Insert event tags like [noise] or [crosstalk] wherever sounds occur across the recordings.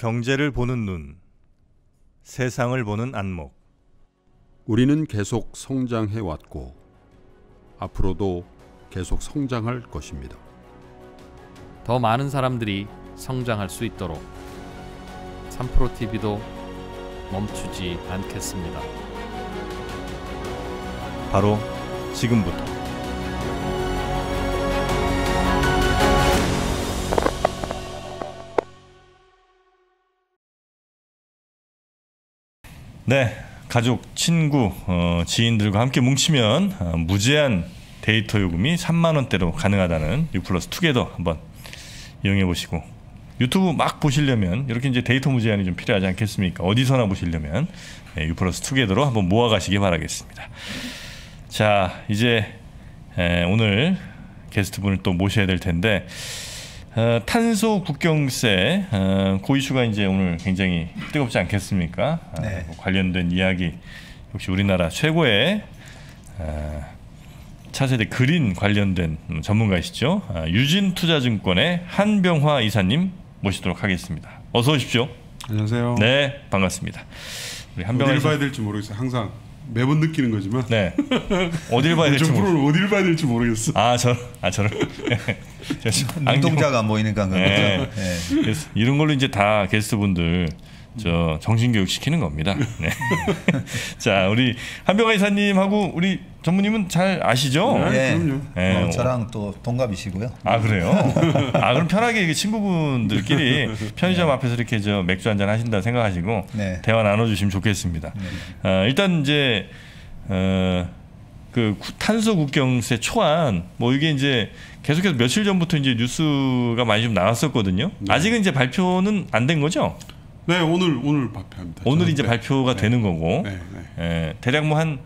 경제를 보는 눈, 세상을 보는 안목. 우리는 계속 성장해 왔고 앞으로도 계속 성장할 것입니다. 더 많은 사람들이 성장할 수 있도록 3프로 TV도 멈추지 않겠습니다. 바로 지금부터. 네, 가족, 친구, 어, 지인들과 함께 뭉치면 어, 무제한 데이터 요금이 3만 원대로 가능하다는 유플러스 투게더 한번 이용해 보시고 유튜브 막 보시려면 이렇게 이제 데이터 무제한이 좀 필요하지 않겠습니까? 어디서나 보시려면 예, 유플러스 투게더로 한번 모아 가시기 바라겠습니다. 자, 이제 에, 오늘 게스트분을 또 모셔야 될 텐데 어, 탄소 국경세 어, 고 이슈가 이제 오늘 굉장히 뜨겁지 않겠습니까? 아, 네. 뭐 관련된 이야기 역시 우리나라 최고의 어, 차세대 그린 관련된 음, 전문가이시죠. 아, 유진투자증권의 한병화 이사님 모시도록 하겠습니다. 어서 오십시오. 안녕하세요. 네, 반갑습니다. 우리 한병화 어디를 이사. 봐야 될지 모르겠어요. 항상 매번 느끼는 거지만 네. 어딜 봐야 [laughs] 될지 모르. 어디를 봐야 될지 모르겠어. 아, 저, 아, 저를. 눈동자가 안 보이니까 그런 네. 네. 그래서 이런 걸로 이제 다 게스트분들 저 정신 교육 시키는 겁니다. 네. [laughs] 자, 우리 한병화 이사님하고 우리 전무님은 잘 아시죠? 네. 그럼요. 네, 어, 저랑 또 동갑이시고요. 아 그래요? 아 그럼 편하게 친구분들끼리 [laughs] 편의점 앞에서 이렇게 저 맥주 한잔 하신다 생각하시고 네. 대화 나눠주시면 좋겠습니다. 어, 일단 이제 어, 그 구- 탄소 국경세 초안 뭐 이게 이제 계속해서 며칠 전부터 이제 뉴스가 많이 좀 나왔었거든요. 네. 아직은 이제 발표는 안 된 거죠? 네, 오늘 오늘 발표합니다. 오늘. 이제 네. 발표가 네. 되는 거고, 네, 네. 예, 대략 뭐한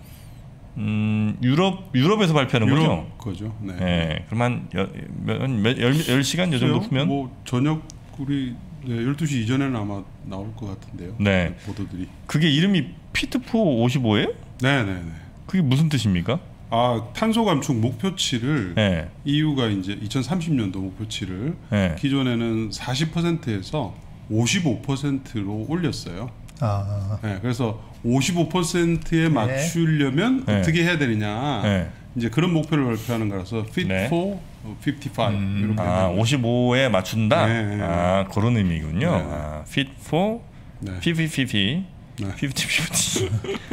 음, 유럽 유럽에서 발표하는 거죠? 유럽 거죠. 네. 예, 그럼 한 여, 몇, 몇, 열, 열 시간 요 정도 후면 뭐 저녁 우리 네, 12시 이전에는 아마 나올 것 같은데요. 네. 보도들이. 그게 이름이 피트포 55예요? 네, 네, 네. 그게 무슨 뜻입니까? 아, 탄소 감축 목표치를 예. EU가 이제 2030년도 목표치를 예. 기존에는 40%에서 55%로 올렸어요. 아, 네, 그래서 55%에 맞추려면 네. 어떻게 해야 되느냐. 네. 이제 그런 목표를 발표하는 거라서 fit 네. for 55 이렇게. 아, 되는 55에 맞춘다. 네, 네. 아, 그런 의미군요. 네. 아, fit for 네. 50 50. 네. 50 50.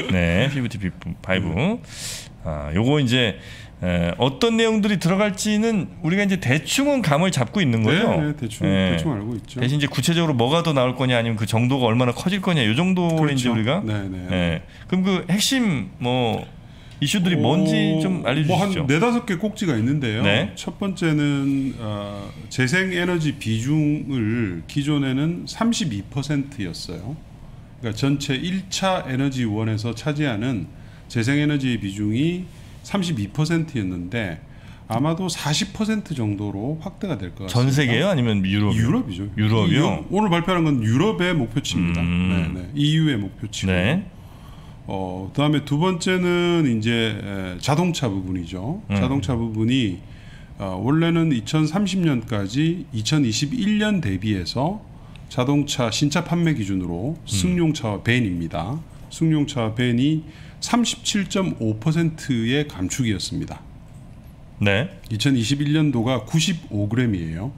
[laughs] 네, 50 55. 아, 요거 이제 에, 어떤 내용들이 들어갈지는 우리가 이제 대충은 감을 잡고 있는 거죠. 네, 네, 대충 네. 대충 알고 있죠. 대신 이제 구체적으로 뭐가 더 나올 거냐 아니면 그 정도가 얼마나 커질 거냐 요 이제 그렇죠. 우리가 네, 네. 예. 그럼 그 핵심 뭐 이슈들이 뭔지 좀 알려주시죠. 뭐한 네다섯 개 꼭지가 있는데요. 네. 첫 번째는 어, 재생 에너지 비중을 기존에는 32%였어요. 그러니까 전체 1차 에너지원에서 차지하는 재생 에너지 비중이 32%였는데 아마도 40% 정도로 확대가 될 것 같습니다. 전 세계요 아니면 유럽? 유럽이죠. 유럽이요? 유- 오늘 발표하는 건 유럽의 목표치입니다. 음. 네, 네. EU의 목표치고. 네. 어, 그다음에 두 번째는 이제 에, 자동차 부분이죠. 음. 자동차 부분이 어, 원래는 2030년까지 2021년 대비해서 자동차 신차 판매 기준으로 음. 승용차와 벤입니다. 승용차와 벤이 37.5%의 감축이었습니다. 네. 2021년도가 95g이에요.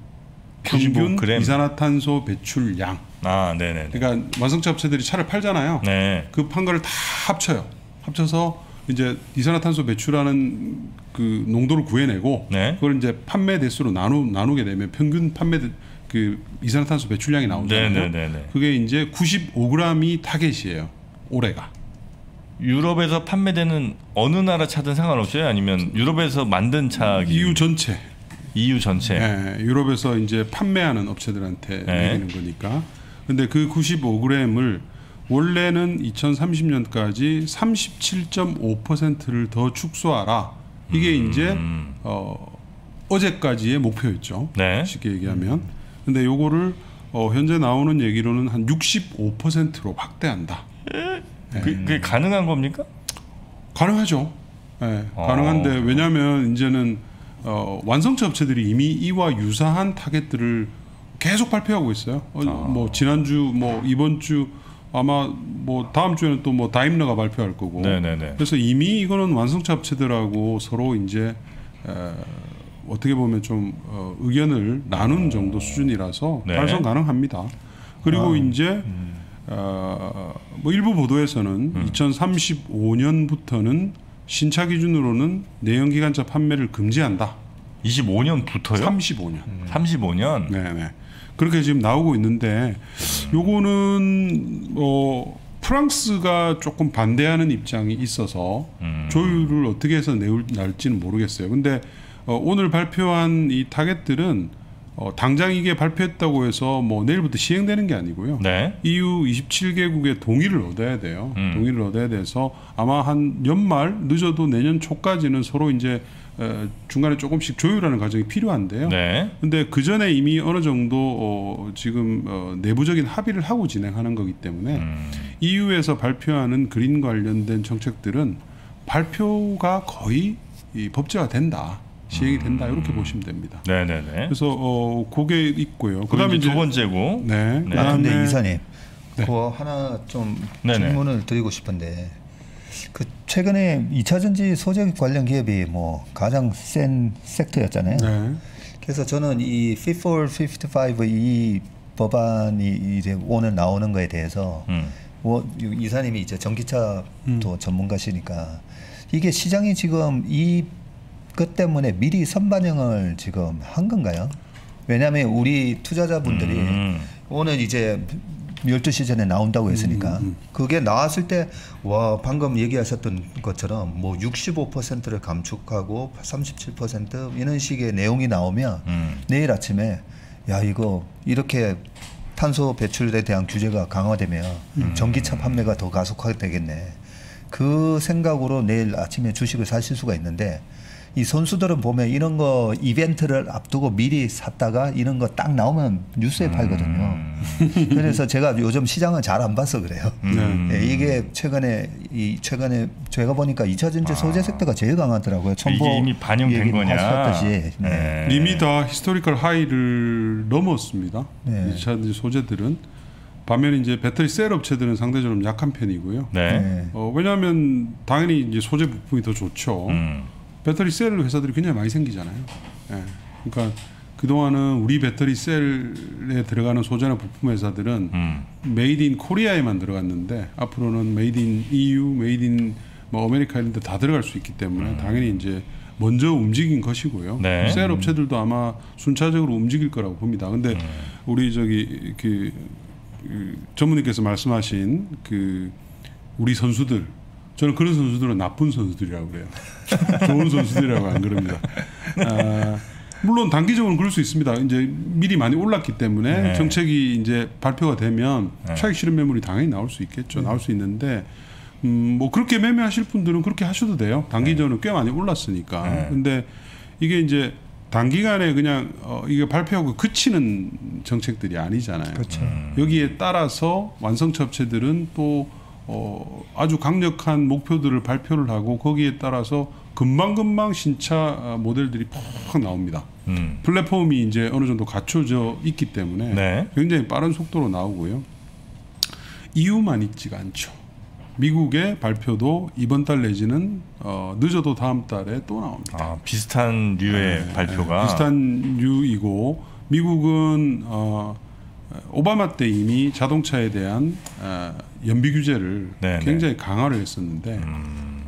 평균 95g. 이산화탄소 배출량. 아, 네, 네. 네. 그러니까 완성차 업체들이 차를 팔잖아요. 네. 그판 거를 다 합쳐요. 합쳐서 이제 이산화탄소 배출하는 그 농도를 구해내고 네. 그걸 이제 판매 대수로 나누 나누게 되면 평균 판매 대- 그 이산화탄소 배출량이 나오잖아요. 네, 네, 네, 네. 그게 이제 95g이 타겟이에요. 올해가. 유럽에서 판매되는 어느 나라 차든 상관없어요? 아니면 유럽에서 만든 차? EU 전체. EU 전체. 예, 유럽에서 이제 판매하는 업체들한테 네. 내리는 거니까. 근데 그 95g을 원래는 2030년까지 37.5%를 더 축소하라. 이게 이제 어, 어제까지의 목표였죠. 네. 쉽게 얘기하면. 근데 요거를 어, 현재 나오는 얘기로는 한 65%로 확대한다. 그, 그게 가능한 겁니까? 가능하죠. 예, 어. 가능한데 왜냐하면 이제는 어, 완성차 업체들이 이미 이와 유사한 타겟들을 계속 발표하고 있어요. 어, 뭐 지난주 뭐 이번 주 아마 뭐 다음 주에는 또 뭐 다임러가 발표할 거고. 네네네. 그래서 이미 이거는 완성차 업체들하고 서로 이제 에, 어떻게 보면 좀 어, 의견을 나눈 정도 수준이라서 네. 달성 가능합니다. 그리고 이제 어, 뭐 일부 보도에서는 2035년부터는 신차 기준으로는 내연기관차 판매를 금지한다. 25년부터요? 35년. 35년. 네네. 그렇게 지금 나오고 있는데 요거는 어 프랑스가 조금 반대하는 입장이 있어서 음. 조율을 어떻게 해서 내올 날지는 모르겠어요. 근데 어, 오늘 발표한 이 타겟들은 어, 당장 이게 발표했다고 해서 뭐 내일부터 시행되는 게 아니고요. 네. EU 27개국의 동의를 얻어야 돼요. 음. 동의를 얻어야 돼서 아마 한 연말 늦어도 내년 초까지는 서로 이제 어, 중간에 조금씩 조율하는 과정이 필요한데요. 네. 근데 그 전에 이미 어느 정도 어, 지금 어, 내부적인 합의를 하고 진행하는 거기 때문에 음. EU에서 발표하는 그린 관련된 정책들은 발표가 거의 이 법제화 된다, 시행이 된다 이렇게 보시면 됩니다. 네네네. 그래서 어, 그게 있고요. 그다음에 두 번째고. 네, 네. 아, 근데 그다음에 이사님, 네. 그 하나 좀 네네. 질문을 드리고 싶은데 그 최근에 2차 전지 소재 관련 기업이 뭐 가장 센 섹터였잖아요. 네. 그래서 저는 이 Fit for 55이 법안이 이제 오늘 나오는 거에 대해서 음. 뭐 이사님이 이제 전기차도 음. 전문가시니까 이게 시장이 지금 이 것 때문에 미리 선반영을 지금 한 건가요? 왜냐하면 우리 투자자분들이 음. 오늘 이제 12시 전에 나온다고 했으니까 음, 음. 그게 나왔을 때 와 방금 얘기하셨던 것처럼 뭐 65%를 감축하고 37% 이런 식의 내용이 나오면 음. 내일 아침에 야 이거 이렇게 탄소 배출에 대한 규제가 강화되면 전기차 판매가 더 가속화되겠네. 그 생각으로 내일 아침에 주식을 사실 수가 있는데 이 선수들은 보면 이런 거 이벤트를 앞두고 미리 샀다가 이런 거 딱 나오면 뉴스에 팔거든요. 그래서 제가 요즘 시장을 잘 안 봐서 그래요. 음. 예, 이게 최근에 이 최근에 제가 보니까 2차 전지 소재 섹터가 제일 강하더라고요. 천보 아. 이게 이미 반영된 거냐? 하셨듯이. 네. 네. 이미 다 historical high를 넘었습니다. 네. 이차 소재들은 반면에 이제 배터리 셀 업체들은 상대적으로 좀 약한 편이고요. 네. 네. 어, 왜냐하면 당연히 이제 소재 부품이 더 좋죠. 음. 배터리 셀 회사들이 굉장히 많이 생기잖아요. 예. 그러니까 그 동안은 우리 배터리 셀에 들어가는 소재나 부품 회사들은 음. made in Korea에만 들어갔는데 앞으로는 made in EU, made in 뭐 America 이런 데 다 들어갈 수 있기 때문에 당연히 이제 먼저 움직인 것이고요. 네. 셀 업체들도 아마 순차적으로 움직일 거라고 봅니다. 근데 음. 우리 저기 그, 그 전무님께서 말씀하신 그 우리 선수들 저는 그런 선수들은 나쁜 선수들이라고 그래요. [laughs] 좋은 선수들이라고 안 그럽니다. 아, 물론 단기적으로 그럴 수 있습니다. 이제 미리 많이 올랐기 때문에 네. 정책이 이제 발표가 되면 네. 차익 실현 매물이 당연히 나올 수 있겠죠. 나올 수 있는데 음, 뭐 그렇게 매매하실 분들은 그렇게 하셔도 돼요. 단기적으로 꽤 많이 올랐으니까. 네. 근데 이게 이제 단기간에 그냥 어, 이게 발표하고 그치는 정책들이 아니잖아요. 그렇죠. 여기에 따라서 완성차 업체들은 또 어, 아주 강력한 목표들을 발표를 하고 거기에 따라서 금방금방 신차 아, 모델들이 팍 나옵니다. 음. 플랫폼이 이제 어느 정도 갖춰져 있기 때문에 네. 굉장히 빠른 속도로 나오고요. 이유만 있지가 않죠. 미국의 발표도 이번 달 내지는 어, 늦어도 다음 달에 또 나옵니다. 아, 비슷한 류의 네, 발표가 네, 비슷한 류이고 미국은 어, 오바마 때 이미 자동차에 대한 어, 연비 규제를 네, 굉장히 강화를 했었는데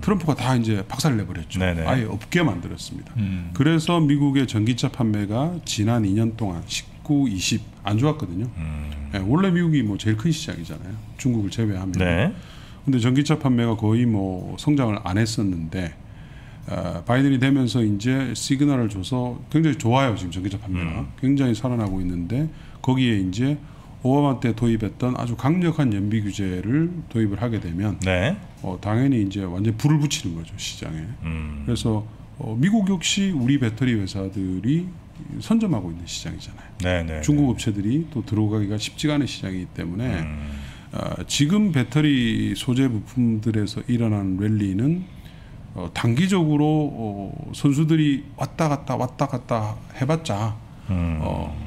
트럼프가 다 이제 박살을 내버렸죠. 네, 네. 아예 없게 만들었습니다. 음. 그래서 미국의 전기차 판매가 지난 2년 동안 19, 20 안 좋았거든요. 음. 예, 원래 미국이 뭐 제일 큰 시장이잖아요. 중국을 제외하면. 네. 근데 전기차 판매가 거의 뭐 성장을 안 했었는데 어, 바이든이 되면서 이제 시그널을 줘서 굉장히 좋아요 지금 전기차 판매가 음. 굉장히 살아나고 있는데 거기에 이제 오바마 때 도입했던 아주 강력한 연비 규제를 도입을 하게 되면 네. 어, 당연히 이제 완전 불을 붙이는 거죠 시장에. 음. 그래서 어, 미국 역시 우리 배터리 회사들이 선점하고 있는 시장이잖아요. 네, 네. 중국 업체들이 또 들어가기가 쉽지가 않은 시장이기 때문에 음. 어, 지금 배터리 소재 부품들에서 일어난 랠리는 어, 단기적으로 어, 선수들이 왔다 갔다 왔다 갔다 해봤자 음. 어,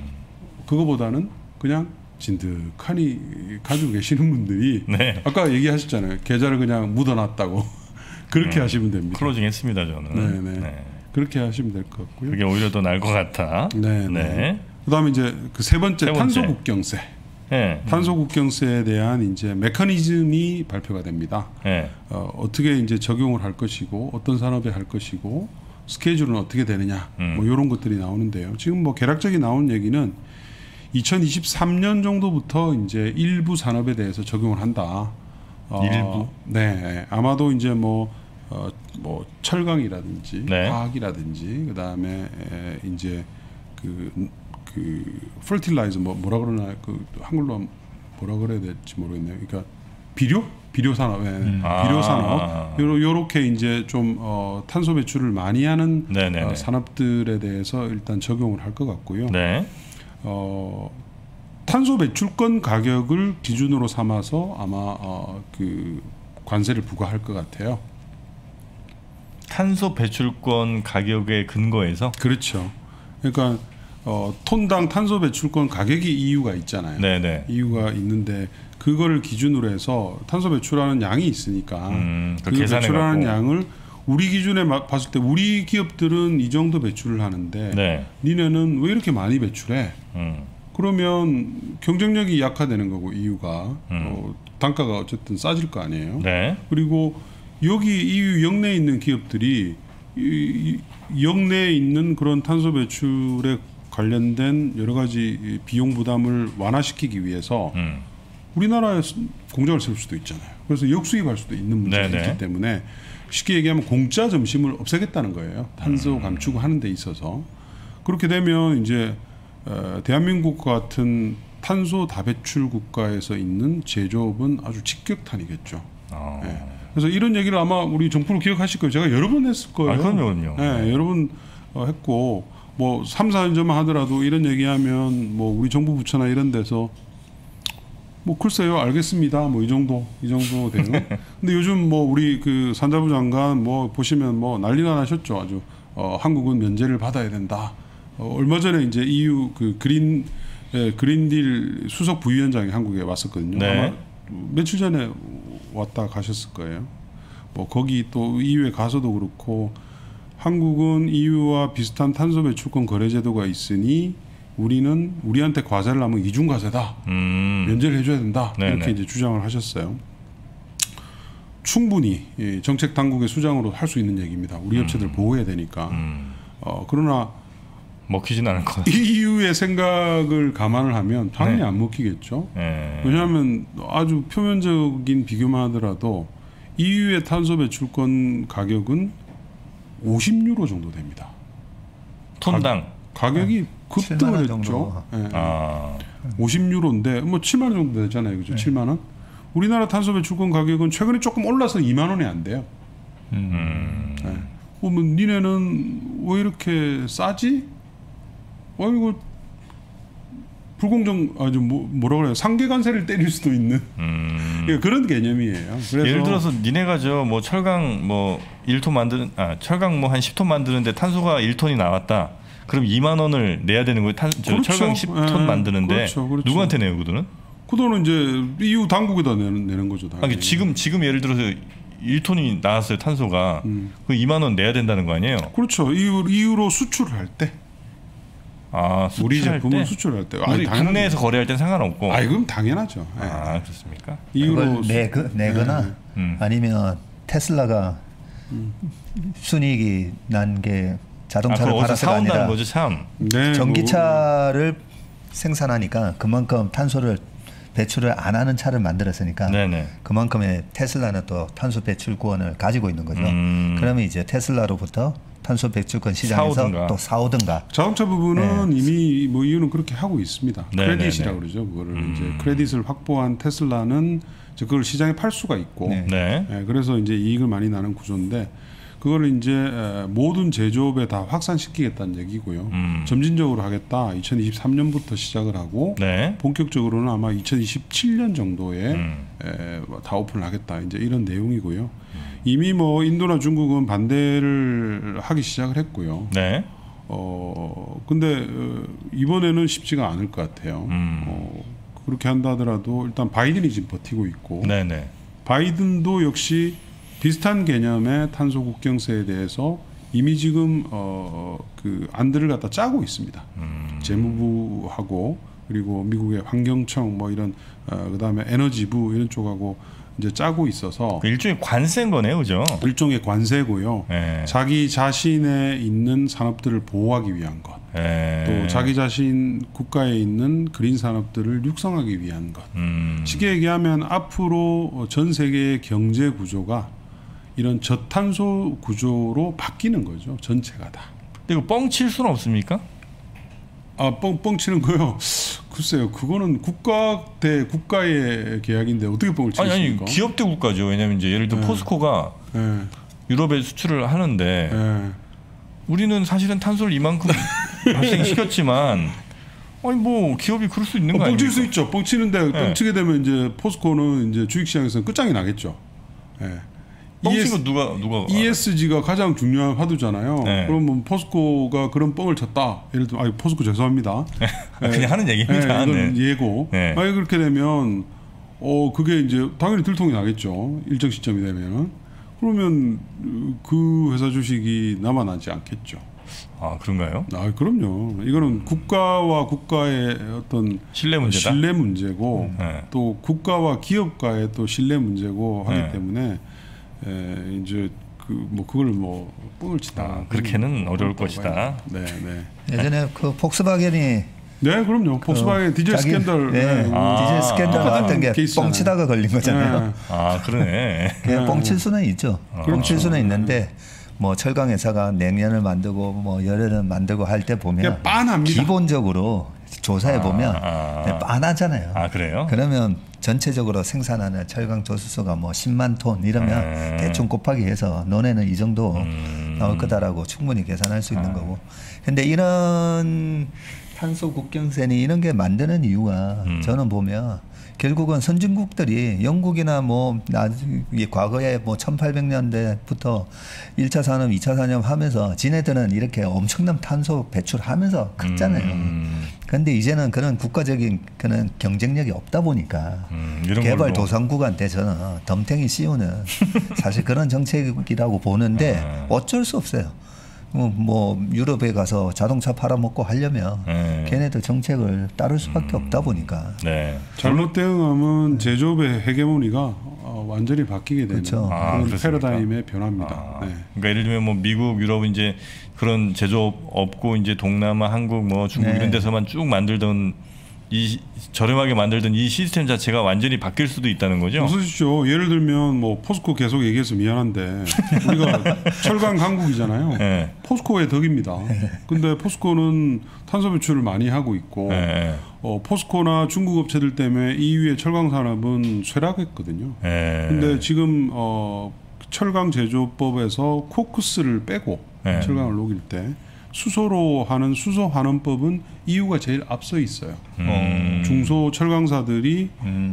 그거보다는 그냥 진득하니 가지고 계시는 분들이 [laughs] 네. 아까 얘기하셨잖아요. 계좌를 그냥 묻어놨다고 [laughs] 그렇게 음. 하시면 됩니다. 클로징 했습니다 저는. 네, 네. 그렇게 하시면 될 것 같고요. 그게 오히려 더 나을 것 같아. 네, 네. 네. 그다음에 이제 그 세 번째, 세 번째. 탄소 국경세. 네. 탄소 국경세에 대한 이제 메커니즘이 발표가 됩니다. 네. 어, 어떻게 이제 적용을 할 것이고 어떤 산업에 할 것이고 스케줄은 어떻게 되느냐 음. 뭐 이런 것들이 나오는데요. 지금 뭐 개략적인 나온 얘기는 2023년 정도부터 이제 일부 산업에 대해서 적용을 한다. 어, 일부? 네, 아마도 이제 뭐, 어, 뭐 철강이라든지 네. 화학이라든지 그 다음에 이제 그, 그 fertilizer 뭐 뭐라 그러나 그 한글로 뭐라 그래야 될지 모르겠네요. 그러니까 비료 비료 산업, 예, 비료 아. 산업 요러, 요렇게 이제 좀 어, 탄소 배출을 많이 하는 네네네. 어, 산업들에 대해서 일단 적용을 할 것 같고요. 네. 어, 탄소 배출권 가격을 기준으로 삼아서 아마 어, 그 관세를 부과할 것 같아요. 탄소 배출권 가격에 근거해서 그렇죠. 그러니까 어, 톤당 탄소 배출권 가격이 이유가 있잖아요. 네네. 이유가 있는데 그거를 기준으로 해서 탄소 배출하는 양이 있으니까 음, 그 그 배출하는 갖고. 양을 우리 기준에 마- 봤을 때 우리 기업들은 이 정도 배출을 하는데 네. 니네는 왜 이렇게 많이 배출해? 음. 그러면 경쟁력이 약화되는 거고 이유가 음. 어, 단가가 어쨌든 싸질 거 아니에요. 네. 그리고 여기 EU 영내에 있는 기업들이 이, 이 영내에 있는 그런 탄소 배출에 관련된 여러 가지 이 비용 부담을 완화시키기 위해서 음. 우리나라에 스- 공장을 세울 수도 있잖아요. 그래서 역수입할 수도 있는 문제가 네네. 있기 때문에 쉽게 얘기하면 공짜 점심을 없애겠다는 거예요. 탄소 음. 감축을 하는 데 있어서 그렇게 되면 이제 어, 대한민국 같은 탄소 다배출 국가에서 있는 제조업은 아주 직격탄이겠죠. 어. 네. 그래서 이런 얘기를 아마 우리 정부를 기억하실 거예요. 제가 여러 번 했을 거예요. 아, 그럼요, 그럼요. 네, 여러 번 어, 했고 뭐 3, 4년 전만 하더라도 이런 얘기하면 뭐 우리 정부 부처나 이런 데서 뭐 글쎄요 알겠습니다. 뭐 이 정도 이 정도 되는 [laughs] 근데 요즘 뭐 우리 그 산자부 장관 뭐 보시면 뭐 난리가 나셨죠. 아주. 어, 한국은 면제를 받아야 된다. 어, 얼마 전에 이제 EU 그 그린 예, 그린딜 수석 부위원장이 한국에 왔었거든요. 네. 아마 며칠 전에 왔다 가셨을 거예요. 뭐 거기 또 EU에 가서도 그렇고 한국은 EU와 비슷한 탄소 배출권 거래 제도가 있으니 우리는 우리한테 과세를 하면 이중 과세다. 음. 면제를 해줘야 된다. 네네. 이렇게 이제 주장을 하셨어요. 충분히 이 정책 당국의 수장으로 할 수 있는 얘기입니다. 우리 업체들 보호해야 되니까. 음. 어, 그러나 먹히진 않을 것 같아요. EU의 생각을 감안을 하면 당연히 네. 안 먹히겠죠. 예. 왜냐하면 아주 표면적인 비교만 하더라도 EU의 탄소 배출권 가격은 50유로 정도 됩니다. 톤당. 가 격이 7만 급등을 원 했죠. 정도. 예. 아. 50유로인데 뭐 7만 원 정도 되잖아요. 그죠? 7만 원. 우리나라 탄소 배출권 가격은 최근에 조금 올라서 2만 원이 안 돼요. 음. 예. 어, 뭐 니네는 왜 이렇게 싸지? 어이구 불공정 아주 뭐, 뭐라 그래요? 상계 관세를 때릴 수도 있는 음. 예, 그런 개념이에요. 그래서 예를 들어서 니네가 저 뭐 철강 뭐 1톤 만드는 아 철강 뭐 한 10톤 만드는데 탄소가 1톤이 나왔다. 그럼 2만 원을 내야 되는 거예요. 탄, 저 그렇죠. 철강 10톤 예, 만드는데 그렇죠, 그렇죠. 누구한테 내요, 그 돈은? 그 돈은 이제 EU 당국에다 내는, 내는 거죠. 당연히. 아니, 지금 지금 예를 들어서 1톤이 나왔어요, 탄소가. 음. 그 2만 원 내야 된다는 거 아니에요? 그렇죠. EU, EU로 수출을 할 때, 아, 우리 수출할 제품을 때? 수출할 때, 우리 당연하죠. 국내에서 거래할 땐 상관없고. 아, 이건 당연하죠. 예. 아, 그렇습니까? EU로 그걸 내그, 내거나 음. 아니면 테슬라가 순이익이 난게 아, 자동차를 어디서 팔아서가 사온다는 아니라 거죠, 참. 네, 뭐, 전기차를 생산하니까 그만큼 탄소를 배출을 안 하는 차를 만들었으니까 네네. 그만큼의 테슬라는 또 탄소 배출권을 가지고 있는 거죠. 음. 그러면 이제 테슬라로부터 탄소 배출권 시장에서 사오든가. 또 사오든가 자동차 부분은 이미 뭐 이유는 그렇게 하고 있습니다. 네, 크레딧이라 네, 네. 그러죠. 그거를 음. 이제 크레딧을 확보한 테슬라는 이제 그걸 시장에 팔 수가 있고, 네. 네. 예, 그래서 이제 이익을 많이 나는 구조인데 그거를 이제 에, 모든 제조업에 다 확산시키겠다는 얘기고요. 음. 점진적으로 하겠다. 2023년부터 시작을 하고 네. 본격적으로는 아마 2027년 정도에 음. 에, 다 오픈을 하겠다. 이제 이런 내용이고요. 이미 뭐 인도나 중국은 반대를 하기 시작을 했고요. 네. 어 근데 어, 이번에는 쉽지가 않을 것 같아요. 음. 어, 그렇게 한다 하더라도 일단 바이든이 지금 버티고 있고 네네. 바이든도 역시 비슷한 개념의 탄소 국경세에 대해서 이미 지금 어 그 안들을 갖다 짜고 있습니다. 음. 재무부하고 그리고 미국의 환경청 뭐 이런 어, 그다음에 에너지부 이런 쪽하고 이제 짜고 있어서 그 일종의 관세인 거네요, 그죠? 일종의 관세고요. 예. 자기 자신에 있는 산업들을 보호하기 위한 것, 예. 또 자기 자신 국가에 있는 그린 산업들을 육성하기 위한 것. 음. 쉽게 얘기하면 앞으로 전 세계의 경제 구조가 이런 저탄소 구조로 바뀌는 거죠. 전체가 다. 근데 이거 뻥칠 수는 없습니까? 아, 뻥, 뻥치는 거요. [laughs] 글쎄요, 그거는 국가 대 국가의 계약인데 어떻게 뻥을 아니 아니 치겠습니까? 기업 대 국가죠. 왜냐면 이제 예를 들어 네. 포스코가 예, 유럽에 수출을 하는데 예. 우리는 사실은 탄소를 이만큼 [laughs] 발생시켰지만 아니 뭐 기업이 그럴 수 있는 어, 거 뻥칠 아닙니까? 수 있죠. 뻥치는데 네. 뻥치게 되면 이제 포스코는 이제 주식시장에서는 끝장이 나겠죠. 예. 뻥친 ES 거 누가 누가 ESG가 가장 중요한 화두잖아요. 네. 그러면 포스코가 그런 뻥을 쳤다. 예를 들면 아 포스코 죄송합니다. 아, 그냥 하는 얘기입니다. 네, 이건 네. 예고. 네. 만약 그렇게 되면 어 그게 이제 당연히 들통이 나겠죠. 일정 시점이 되면은 그러면 그 회사 주식이 남아나지 않겠죠. 아 그런가요? 아 그럼요. 이거는 국가와 국가의 어떤 신뢰 문제다. 신뢰 문제고 네. 또 국가와 기업가의 또 신뢰 문제고 하기 네. 때문에 에, 이제 그뭐 그걸 뭐 뻥을 치다 아, 그렇게는 어려울 것이다. 네, 네. 예전에 그 폭스바겐이 네, 그럼요. 폭스바겐 디젤 자기- 스캔들. 네, 아. 디젤 스캔들 나왔던 게. 뻥치다가 걸린 거잖아요. 네. 아 그러네. 그냥 네. 뻥칠 수는 있죠. 그렇죠. 뻥칠 수는 있는데 뭐 철강 회사가 냉연을 만들고 뭐 열연을 만들고 할 때 보면 빤합니다. 기본적으로 조사해 보면 아. 그냥 빤하잖아요. 아 그래요? 그러면 전체적으로 생산하는 철강 조수소가 뭐 10만 톤 이러면 음. 대충 곱하기 해서 너네는 이 정도 음. 나올 거다라고 충분히 계산할 수 있는 거고. 근데 이런 탄소 국경세니 이런 게 만드는 이유가 음. 저는 보면 결국은 선진국들이 영국이나 뭐 나중에 과거에 뭐 1800년대부터 1차 산업, 2차 산업 하면서 지네들은 이렇게 엄청난 탄소 배출하면서 컸잖아요. 음. 근데 이제는 그런 국가적인 그런 경쟁력이 없다 보니까 음, 개발 걸로. 도상국한테 저는 덤탱이 씌우는 [laughs] 사실 그런 정책이라고 보는데 아. 어쩔 수 없어요. 어, 뭐 유럽에 가서 자동차 팔아먹고 하려면 네. 걔네들 정책을 따를 수밖에 없다 보니까 네. 잘못 대응하면 제조업의 헤게모니가 어, 완전히 바뀌게 되는 그렇죠. 아? 패러다임의 변화입니다. 아, 네. 그러니까 예를 들면 뭐 미국, 유럽은 이제 그런 제조업 없고 이제 동남아, 한국, 뭐 중국 네. 이런 데서만 쭉 만들던 이 저렴하게 만들던 이 시스템 자체가 완전히 바뀔 수도 있다는 거죠. 웃으시죠. 예를 들면 뭐 포스코 계속 얘기해서 미안한데 우리가 [laughs] 철강 강국이잖아요. 네. 포스코의 덕입니다. 근데 포스코는 탄소 배출을 많이 하고 있고 예, 어, 포스코나 중국 업체들 때문에 EU의 철강 산업은 쇠락했거든요. 예. 근데 지금 어, 철강 제조법에서 코크스를 빼고 네. 철강을 녹일 때 수소로 하는 수소 환원법은 EU가 제일 앞서 있어요. 음. 중소 철강사들이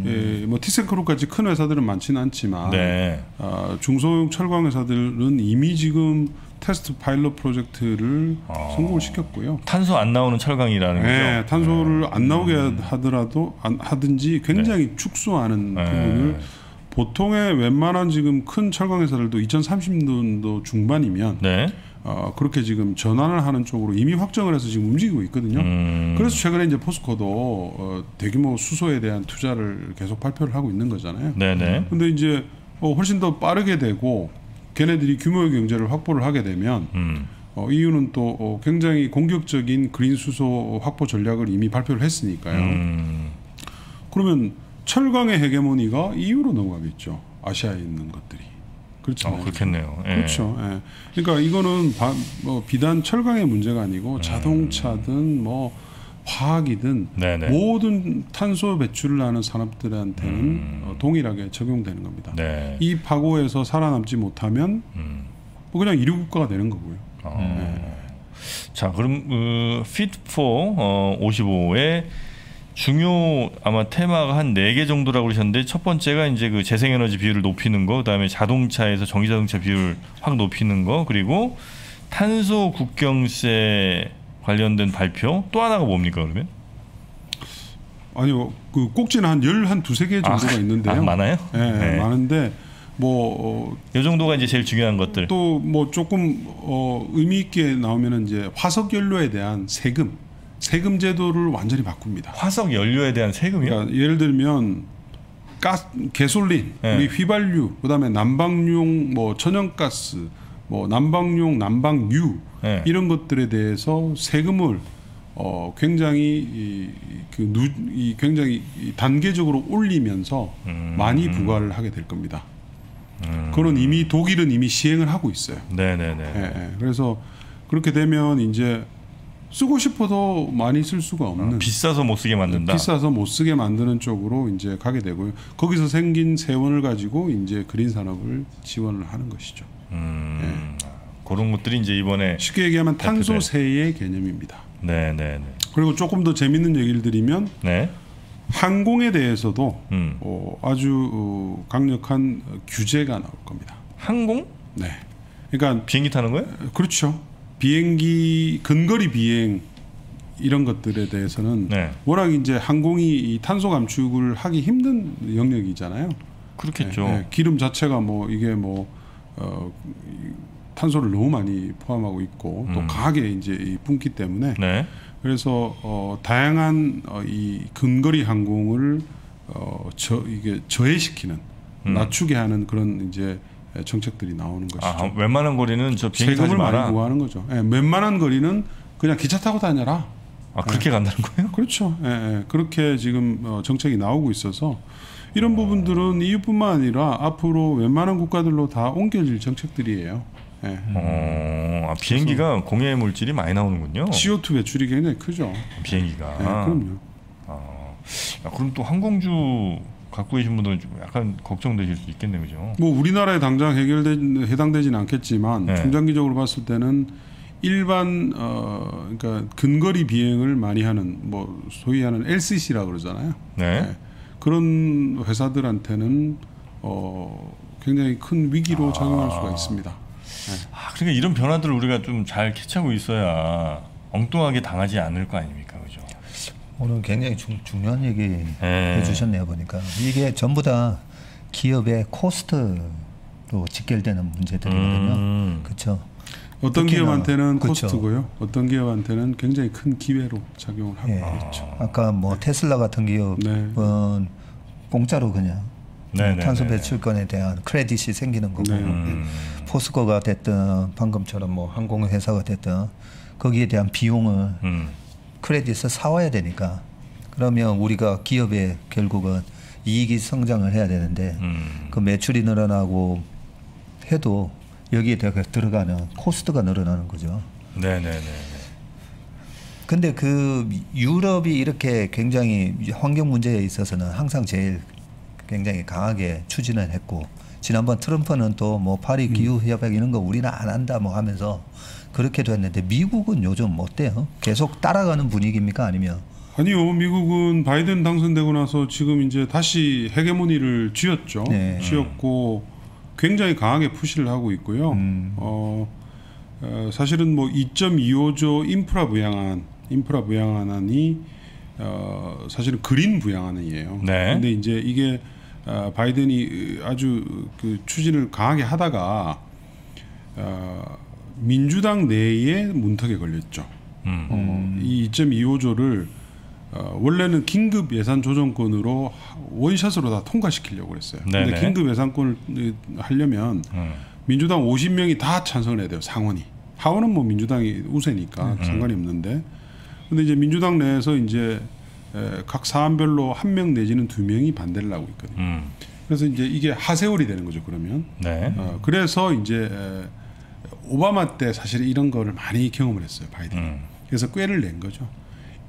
예, 뭐 티센크루까지 큰 회사들은 많지는 않지만 네. 아, 중소형 철강 회사들은 이미 지금 테스트 파일럿 프로젝트를 아. 성공을 시켰고요. 탄소 안 나오는 철강이라는 네, 거죠. 탄소를 안 나오게 하더라도 안, 하든지 굉장히 축소하는 네. 부분을 보통의 웬만한 지금 큰 철강 회사들도 2030년도 중반이면 네. 어, 그렇게 지금 전환을 하는 쪽으로 이미 확정을 해서 지금 움직이고 있거든요. 음. 그래서 최근에 이제 포스코도 어, 대규모 수소에 대한 투자를 계속 발표를 하고 있는 거잖아요. 네네. 근데 이제 어, 훨씬 더 빠르게 되고 걔네들이 규모의 경제를 확보를 하게 되면 음. 어, EU는 또 어, 굉장히 공격적인 그린 수소 확보 전략을 이미 발표를 했으니까요. 음. 그러면 철강의 헤게모니가 EU로 넘어가겠죠. 아시아에 있는 것들이. 그렇죠. 어, 그렇겠네요. 예. 그렇죠. 예. 그러니까 이거는 바, 뭐 비단 철강의 문제가 아니고 자동차든 뭐 화학이든 네네. 모든 탄소 배출을 하는 산업들한테는 어, 동일하게 적용되는 겁니다. 음. 네. 이 파고에서 살아남지 못하면 음. 뭐 그냥 이류 국가가 되는 거고요. 어. 자, 그럼 그 Fit for 어, 55의 중요 아마 테마가 한 네 개 정도라고 그러셨는데 첫 번째가 이제 그 재생에너지 비율을 높이는 거, 그다음에 자동차에서 전기 자동차 비율 확 높이는 거, 그리고 탄소 국경세 관련된 발표 또 하나가 뭡니까 그러면? 아니요, 그 꼭지는 한열한 두세 개 정도가 아, 있는데요. 아, 많아요? 예, 네. 많은데 뭐이 정도가 이제 제일 중요한 것들. 또 뭐 조금 어, 의미 있게 나오면은 이제 화석 연료에 대한 세금 세금 제도를 완전히 바꿉니다. 화석 연료에 대한 세금이요? 그러니까 예를 들면 가스, 개솔린, 네. 우리 휘발유, 그다음에 난방용 뭐 천연가스, 뭐 난방용 난방유 네. 이런 것들에 대해서 세금을 어 굉장히 이, 그 누, 이 굉장히 이 단계적으로 올리면서 음. 많이 부과를 하게 될 겁니다. 그거는 이미 독일은 이미 시행을 하고 있어요. 네네네. 예, 예. 그래서 그렇게 되면 이제 쓰고 싶어도 많이 쓸 수가 없는 비싸서 못 쓰게 만든다. 비싸서 못 쓰게 만드는 쪽으로 이제 가게 되고요. 거기서 생긴 세원을 가지고 이제 그린 산업을 지원을 하는 것이죠. 음, 그런 것들이 이제 이번에 쉽게 얘기하면. 탄소세의 개념입니다. 네 네 네. 그리고 조금 더 재밌는 얘기를 드리면 네. 항공에 대해서도 음. 어, 아주 어, 강력한 어, 규제가 나올 겁니다. 항공 네. 그러니까 비행기 타는 거예요? 그렇죠. 비행기 근거리 비행 이런 것들에 대해서는 네. 워낙 이제 항공이 이 탄소 감축을 하기 힘든 영역이잖아요. 그렇겠죠. 예, 예. 기름 자체가 뭐 이게 뭐 어, 이 탄소를 너무 많이 포함하고 있고 또 음. 강하게 이제 이 뿜기 때문에 네. 그래서 어, 다양한 어, 이 근거리 항공을 어, 저 이게 저해시키는 음. 낮추게 하는 그런 이제 정책들이 나오는 것이죠. 아, 웬만한 거리는 저 비행기 타지 세금을 많이. 부과하는 거죠. 예, 웬만한 거리는 그냥 기차 타고 다녀라. 아, 그렇게 간다는 거예요? 그렇죠. 예, 예. 그렇게 지금 어, 정책이 나오고 있어서 이런 부분들은 EU뿐만 아니라 앞으로 웬만한 국가들로 다 옮겨질 정책들이에요. 예. 어, 아, 비행기가 공해 물질이 많이 나오는군요. CO2 배출이 굉장히 크죠. 비행기가. 예, 그럼요. 아, 그럼 또 항공주 갖고 계신 분들은 좀 약간 걱정되실 수 있겠네요, 그죠? 뭐 우리나라에 당장 해결되 해당되지는 않겠지만 네. 중장기적으로 봤을 때는 일반 어 그러니까 근거리 비행을 많이 하는 뭐 소위 하는 LCC라 그러잖아요. 네. 네. 그런 회사들한테는 어 굉장히 큰 위기로 작용할 수가 있습니다. 아, 그러니까 이런 변화들을 우리가 좀 잘 캐치하고 있어야 엉뚱하게 당하지 않을 거 아닙니까? 오늘 굉장히 중, 중요한 얘기 네. 해주셨네요 보니까 이게 전부 다 기업의 코스트로 직결되는 문제들이거든요. 음. 그렇죠. 어떤 기업한테는 그쵸. 코스트고요. 어떤 기업한테는 굉장히 큰 기회로 작용을 하고 예. 있죠. 아까 뭐 테슬라 같은 기업은 네. 공짜로 그냥 네, 네, 탄소 네, 네. 배출권에 대한 크레딧이 생기는 거고 네. 음. 포스코가 됐든 방금처럼 뭐 항공회사가 됐든 거기에 대한 비용을 음. 크레딧을 사와야 되니까 그러면 우리가 기업에 결국은 이익이 성장을 해야 되는데 음. 그 매출이 늘어나고 해도 여기에 대- 들어가는 코스트가 늘어나는 거죠. 네, 네, 네. 근데 그 유럽이 이렇게 굉장히 환경 문제에 있어서는 항상 제일 굉장히 강하게 추진을 했고 지난번 트럼프는 또 뭐 파리 기후 협약 이런 거 우리는 안 한다 뭐 하면서 그렇게 됐는데 미국은 요즘 어때요? 계속 따라가는 분위기입니까 아니면 아니요, 미국은 바이든 당선되고 나서 지금 이제 다시 헤게모니를 쥐었죠. 네. 쥐었고 굉장히 강하게 푸시를 하고 있고요. 음. 어, 어, 사실은 뭐 2.25조 인프라 부양안, 인프라 부양안이 어, 사실은 그린 부양안이에요. 네. 근데 이제 이게 어, 바이든이 아주 그 추진을 강하게 하다가 어, 민주당 내에 문턱에 걸렸죠. 음. 어, 이 2.25조를 어, 원래는 긴급 예산 조정권으로 원샷으로 다 통과시키려고 그랬어요. 네네. 근데 긴급 예산권을 어, 하려면 음. 민주당 50명이 다 찬성을 해야 돼요. 상원이. 하원은 뭐 민주당이 우세니까 상관이 없는데. 근데 이제 민주당 내에서 이제 에, 각 사안별로 한 명 내지는 두 명이 반대를 하고 있거든요. 음. 그래서 이제 이게 하세월이 되는 거죠. 그러면. 네. 어, 그래서 이제 에, 오바마 때 사실 이런 거를 많이 경험을 했어요. 바이든. 음. 그래서 꾀를 낸 거죠.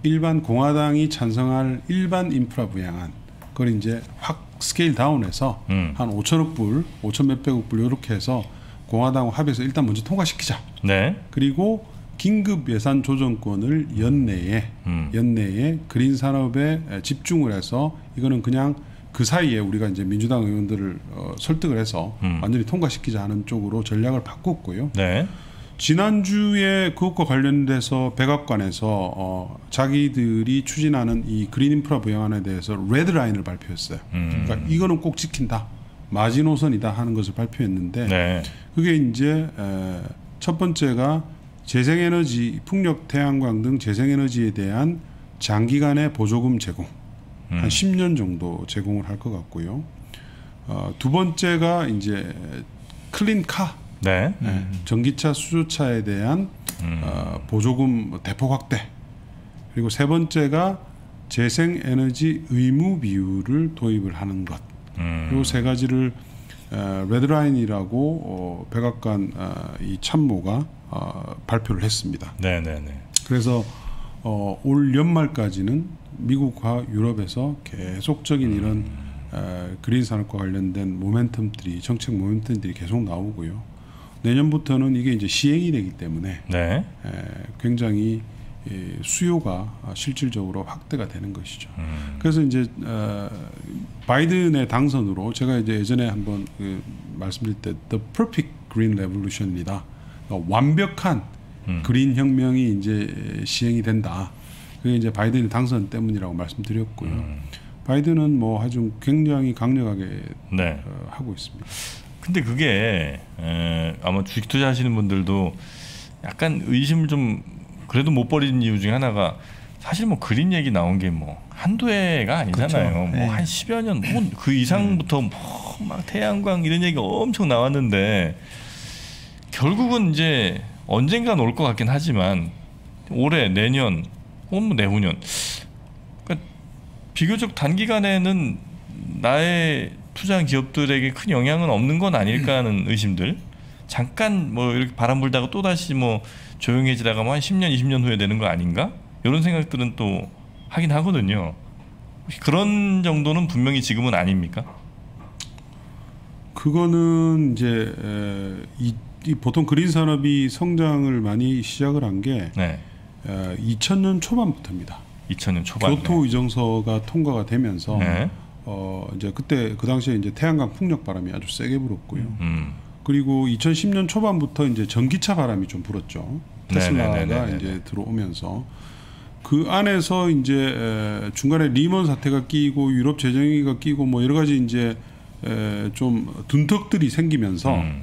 일반 공화당이 찬성할 일반 인프라 부양안 그걸 이제 확 스케일 다운해서 음. 한 5천억 불, 5천 몇백억 불 이렇게 해서 공화당 합의해서 일단 먼저 통과시키자. 네. 그리고 긴급 예산 조정권을 연내에 음. 연내에 그린 산업에 집중을 해서 이거는 그냥 그 사이에 우리가 이제 민주당 의원들을 어, 설득을 해서 음. 완전히 통과시키자 하는 쪽으로 전략을 바꿨고요. 네. 지난주에 그것과 관련돼서 백악관에서 어, 자기들이 추진하는 이 그린 인프라 부양안에 대해서 레드라인을 발표했어요. 음. 그러니까 이거는 꼭 지킨다. 마지노선이다 하는 것을 발표했는데 네. 그게 이제 에, 첫 번째가 재생에너지, 풍력, 태양광 등 재생에너지에 대한 장기간의 보조금 제공 음. 한 10년 정도 제공을 할 것 같고요. 어, 두 번째가 이제 클린카 네. 예, 전기차, 수소차에 대한 음. 어, 보조금 대폭 확대. 그리고 세 번째가 재생 에너지 의무 비율을 도입을 하는 것. 음. 요세 가지를 어, 레드라인이라고 어, 백악관 어, 이 참모가 어, 발표를 했습니다. 네, 네, 네. 그래서 어, 올 연말까지는 미국과 유럽에서 계속적인 이런 어, 그린 산업과 관련된 모멘텀들이 정책 모멘텀들이 계속 나오고요. 내년부터는 이게 이제 시행이 되기 때문에 네. 에, 굉장히 예, 수요가 실질적으로 확대가 되는 것이죠. 음. 그래서 이제 어, 바이든의 당선으로 제가 이제 예전에 한번 그 말씀드릴 때 The Perfect Green Revolution이다. 그러니까 완벽한 음. 그린 혁명이 이제 시행이 된다. 그게 이제 바이든의 당선 때문이라고 말씀드렸고요. 음. 바이든은 뭐 아주 굉장히 강력하게 네. 어, 하고 있습니다. 근데 그게 에, 아마 주식 투자하시는 분들도 약간 의심을 좀 그래도 못 버리는 이유 중에 하나가 사실 뭐 그린 얘기 나온 게 뭐 한두 해가 아니잖아요. 그렇죠. 뭐 네. 한 10여 년, 뭐 [clears throat] 그 이상부터 뭐막 태양광 이런 얘기가 엄청 나왔는데 결국은 이제 언젠간 올 것 같긴 하지만 올해, 내년, 혹은 뭐 내후년 그러니까 비교적 단기간에는 나의 투자한 기업들에게 큰 영향은 없는 건 아닐까 하는 의심들. 잠깐 뭐 이렇게 바람 불다가 또 다시 뭐 조용해지다가 뭐 한 10년, 20년 후에 되는 거 아닌가? 이런 생각들은 또 하긴 하거든요. 그런 정도는 분명히 지금은 아닙니까? 그거는 이제 에, 이, 이 보통 그린 산업이 성장을 많이 시작을 한게 네. 2000년 초반부터입니다. 2000년 초반. 교토 의정서가 통과가 되면서 네. 어 이제 그때 그 당시에 이제 태양광 풍력 바람이 아주 세게 불었고요. 음. 그리고 2010년 초반부터 이제 전기차 바람이 좀 불었죠. 테슬라가 네네네네네. 이제 들어오면서 그 안에서 이제 에, 중간에 리먼 사태가 끼고 유럽 재정위기가 끼고 뭐 여러 가지 이제 에, 좀 둔턱들이 생기면서 음.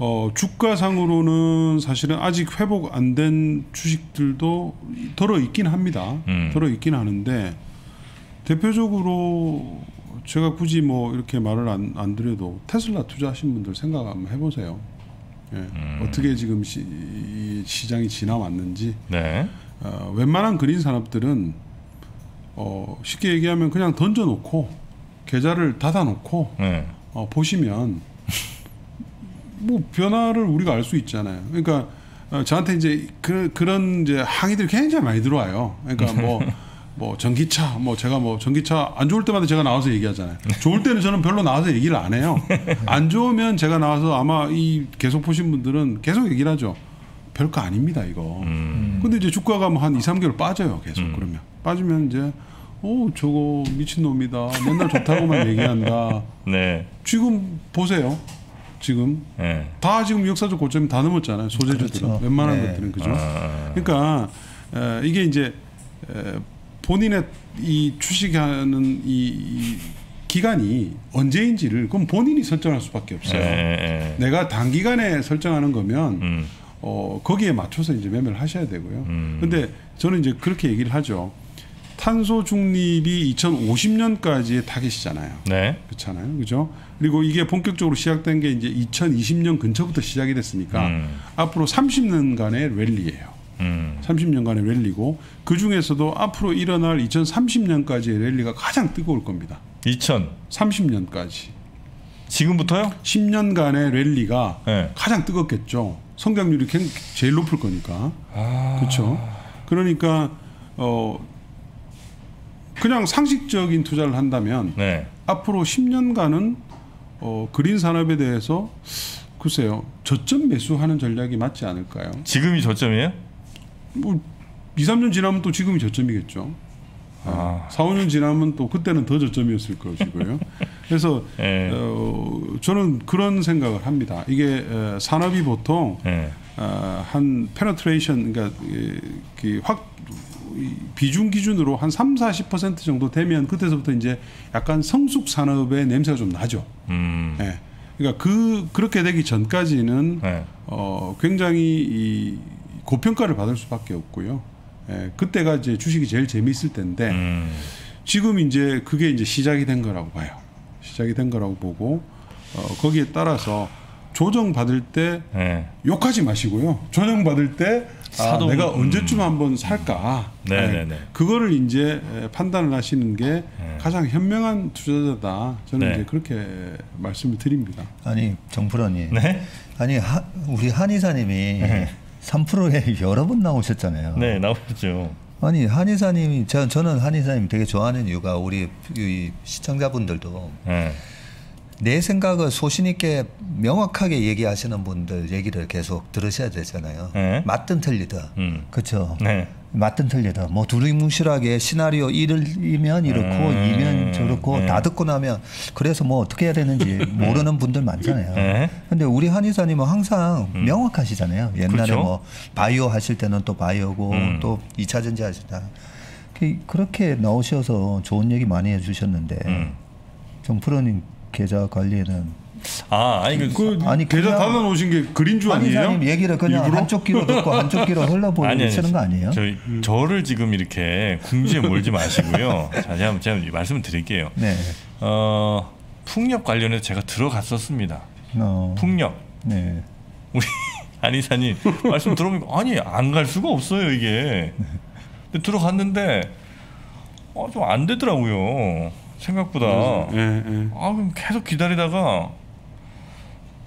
어, 주가상으로는 사실은 아직 회복 안 된 주식들도 덜어 있긴 합니다. 음. 덜어 있긴 하는데 대표적으로 제가 굳이 뭐 이렇게 말을 안, 안 드려도 테슬라 투자하신 분들 생각 한번 해보세요. 예. 음. 어떻게 지금 시, 이 시장이 지나왔는지 네. 어, 웬만한 그린 산업들은 어, 쉽게 얘기하면 그냥 던져놓고 계좌를 닫아놓고 네. 어, 보시면 [laughs] 뭐 변화를 우리가 알 수 있잖아요. 그러니까 어, 저한테 이제 그, 그런 이제 항의들이 굉장히 많이 들어와요. 그러니까 뭐. 뭐 전기차 뭐 제가 뭐 전기차 안 좋을 때마다 제가 나와서 얘기하잖아요. 좋을 때는 저는 별로 나와서 얘기를 안 해요. 안 좋으면 제가 나와서 아마 이 계속 보신 분들은 계속 얘기를 하죠. 별거 아닙니다 이거. 음. 근데 이제 주가가 뭐 한 2, 3개월 빠져요 계속 음. 그러면 빠지면 이제 어 저거 미친 놈이다. 맨날 좋다고만 얘기한다. 네. 지금 보세요. 지금 네. 다 지금 역사적 고점이 다 넘었잖아요. 소재주들은 그렇죠. 웬만한 네. 것들은 그죠. 아, 그러니까 에, 이게 이제 에, 본인의 이 주식하는 이, 이 기간이 언제인지를 그럼 본인이 설정할 수밖에 없어요. 네. 네. 내가 단기간에 설정하는 거면 음. 어, 거기에 맞춰서 이제 매매를 하셔야 되고요. 음. 근데 저는 이제 그렇게 얘기를 하죠. 탄소 중립이 2050년까지의 타겟이잖아요. 네. 그렇잖아요. 그죠? 그리고 이게 본격적으로 시작된 게 이제 2020년 근처부터 시작이 됐으니까 음. 앞으로 30년간의 랠리예요. 음. 30년간의 랠리고 그 중에서도 앞으로 일어날 2030년까지의 랠리가 가장 뜨거울 겁니다. 2000 30년까지. 지금부터요? 10년간의 랠리가 네. 가장 뜨겁겠죠. 성장률이 굉- 제일 높을 거니까. 아. 그렇죠. 그러니까 어 그냥 상식적인 투자를 한다면 네. 앞으로 10년간은 어 그린 산업에 대해서 글쎄요. 저점 매수하는 전략이 맞지 않을까요? 지금이 저점이에요? 뭐 2, 3년 지나면 또 지금이 저점이겠죠. 아. 4, 5년 지나면 또 그때는 더 저점이었을 것이고요. [laughs] 그래서 예. 어, 저는 그런 생각을 합니다. 이게 에, 산업이 보통 네. 어, 한 penetration 그러니까 예, 그확 비중 기준으로 한 3, 40% 정도 되면 그때서부터 이제 약간 성숙 산업의 냄새가 좀 나죠. 음. 예. 그러니까 그 그렇게 되기 전까지는 네. 어, 굉장히 이 고평가를 받을 수밖에 없고요. 예, 그때가 이제 주식이 제일 재미있을 때인데 음. 지금 이제 그게 이제 시작이 된 거라고 봐요. 시작이 된 거라고 보고 어, 거기에 따라서 조정 받을 때 네. 욕하지 마시고요. 조정 받을 때 아, 사도- 내가 음. 언제쯤 한번 살까? 네네네. 예, 그거를 이제 에, 판단을 하시는 게 가장 현명한 투자자다. 저는 네. 이제 그렇게 말씀을 드립니다. 아니 정프로님. 네. 아니 하, 우리 한의사님이 3%에 여러 번 나오셨잖아요. 네, 나오셨죠. 아니 한의사님이 저, 저는 한의사님 되게 좋아하는 이유가 우리 이 시청자분들도 네. 내 생각을 소신 있게 명확하게 얘기하시는 분들 얘기를 계속 들으셔야 되잖아요. 네. 맞든 틀리든. 음. 그렇죠. 네. 맞든 틀리든 뭐 두리뭉실하게 시나리오 1이면 이렇고 음. 2면 저렇고 네. 다 듣고 나면 그래서 뭐 어떻게 해야 되는지 [laughs] 모르는 분들 많잖아요. 네. 근데 우리 한의사님은 항상 명확하시잖아요. 옛날에 그렇죠. 뭐 바이오 하실 때는 또 바이오고 음. 또 2차 전지 하시다. 그- 그렇게 나오셔서 좋은 얘기 많이 해주셨는데 음. 정프로님 계좌 관리에는 아, 아니 그, 그 아니, 계좌 닫아 놓으신 게 그린주 아니에요? 한의사님 얘기를 그냥 일부러? 한쪽 귀로 듣고 한쪽 귀로 [laughs] 아니, 흘러보시는 아니, 거 아니에요? 저희 저를 지금 이렇게 궁지에 몰지 마시고요. [laughs] 자, 제가, 제가 말씀 드릴게요. 네. 어, 풍력 관련해서 제가 들어갔었습니다. 어, 풍력. 네. 우리 [laughs] 안이사님 말씀 들어보니까 아니 안 갈 수가 없어요 이게. 근데 들어갔는데 어, 좀 안 되더라고요. 생각보다. 예, 예. 아 그럼 계속 기다리다가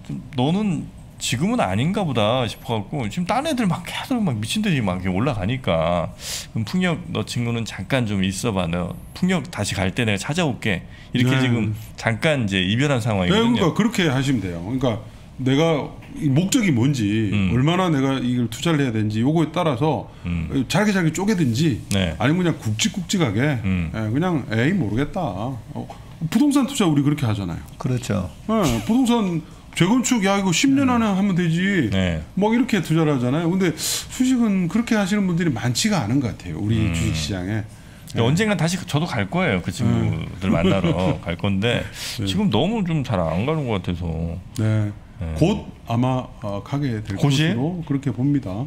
좀 너는 지금은 아닌가 보다 싶어갖고 지금 딴 애들 막 계속 막 미친 듯이 막 올라가니까 그럼 풍력 너 친구는 잠깐 좀 있어봐 너 풍력 다시 갈 때 내가 찾아올게 이렇게 네. 지금 잠깐 이제 이별한 네, 상황이거든요. 그러니까 그렇게 하시면 돼요. 그러니까 내가 이 목적이 뭔지 음. 얼마나 내가 이걸 투자를 해야 되는지 요거에 따라서 음. 잘게 잘게 쪼개든지 네. 아니면 그냥 굵직굵직하게 음. 예, 그냥 에이 모르겠다. 어, 부동산 투자 우리 그렇게 하잖아요. 그렇죠. 예, 부동산 재건축 야 이거 10년 안에 하면 되지. 네. 뭐 이렇게 투자를 하잖아요. 근데 주식은 그렇게 하시는 분들이 많지가 않은 것 같아요. 우리 음. 주식 시장에. 근데 언젠간 다시 저도 갈 거예요. 그 친구들 만나러 [laughs] 갈 건데 지금 너무 좀 잘 안 가는 것 같아서. 네. 네. 곧 아마 어, 가게 될 곧이? 것으로 그렇게 봅니다.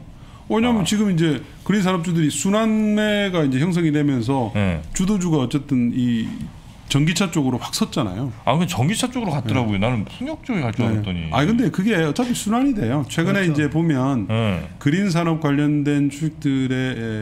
왜냐하면 아. 지금 이제 그린 산업주들이 순환매가 이제 형성이 되면서 네. 주도주가 어쨌든 이 전기차 쪽으로 확 섰잖아요. 아, 그 전기차 쪽으로 갔더라고요. 나는 풍력 쪽에 갈 줄 알았더니. 아 근데 그게 어차피 순환이 돼요. 최근에 그렇죠. 이제 보면 네. 그린 산업 관련된 주식들에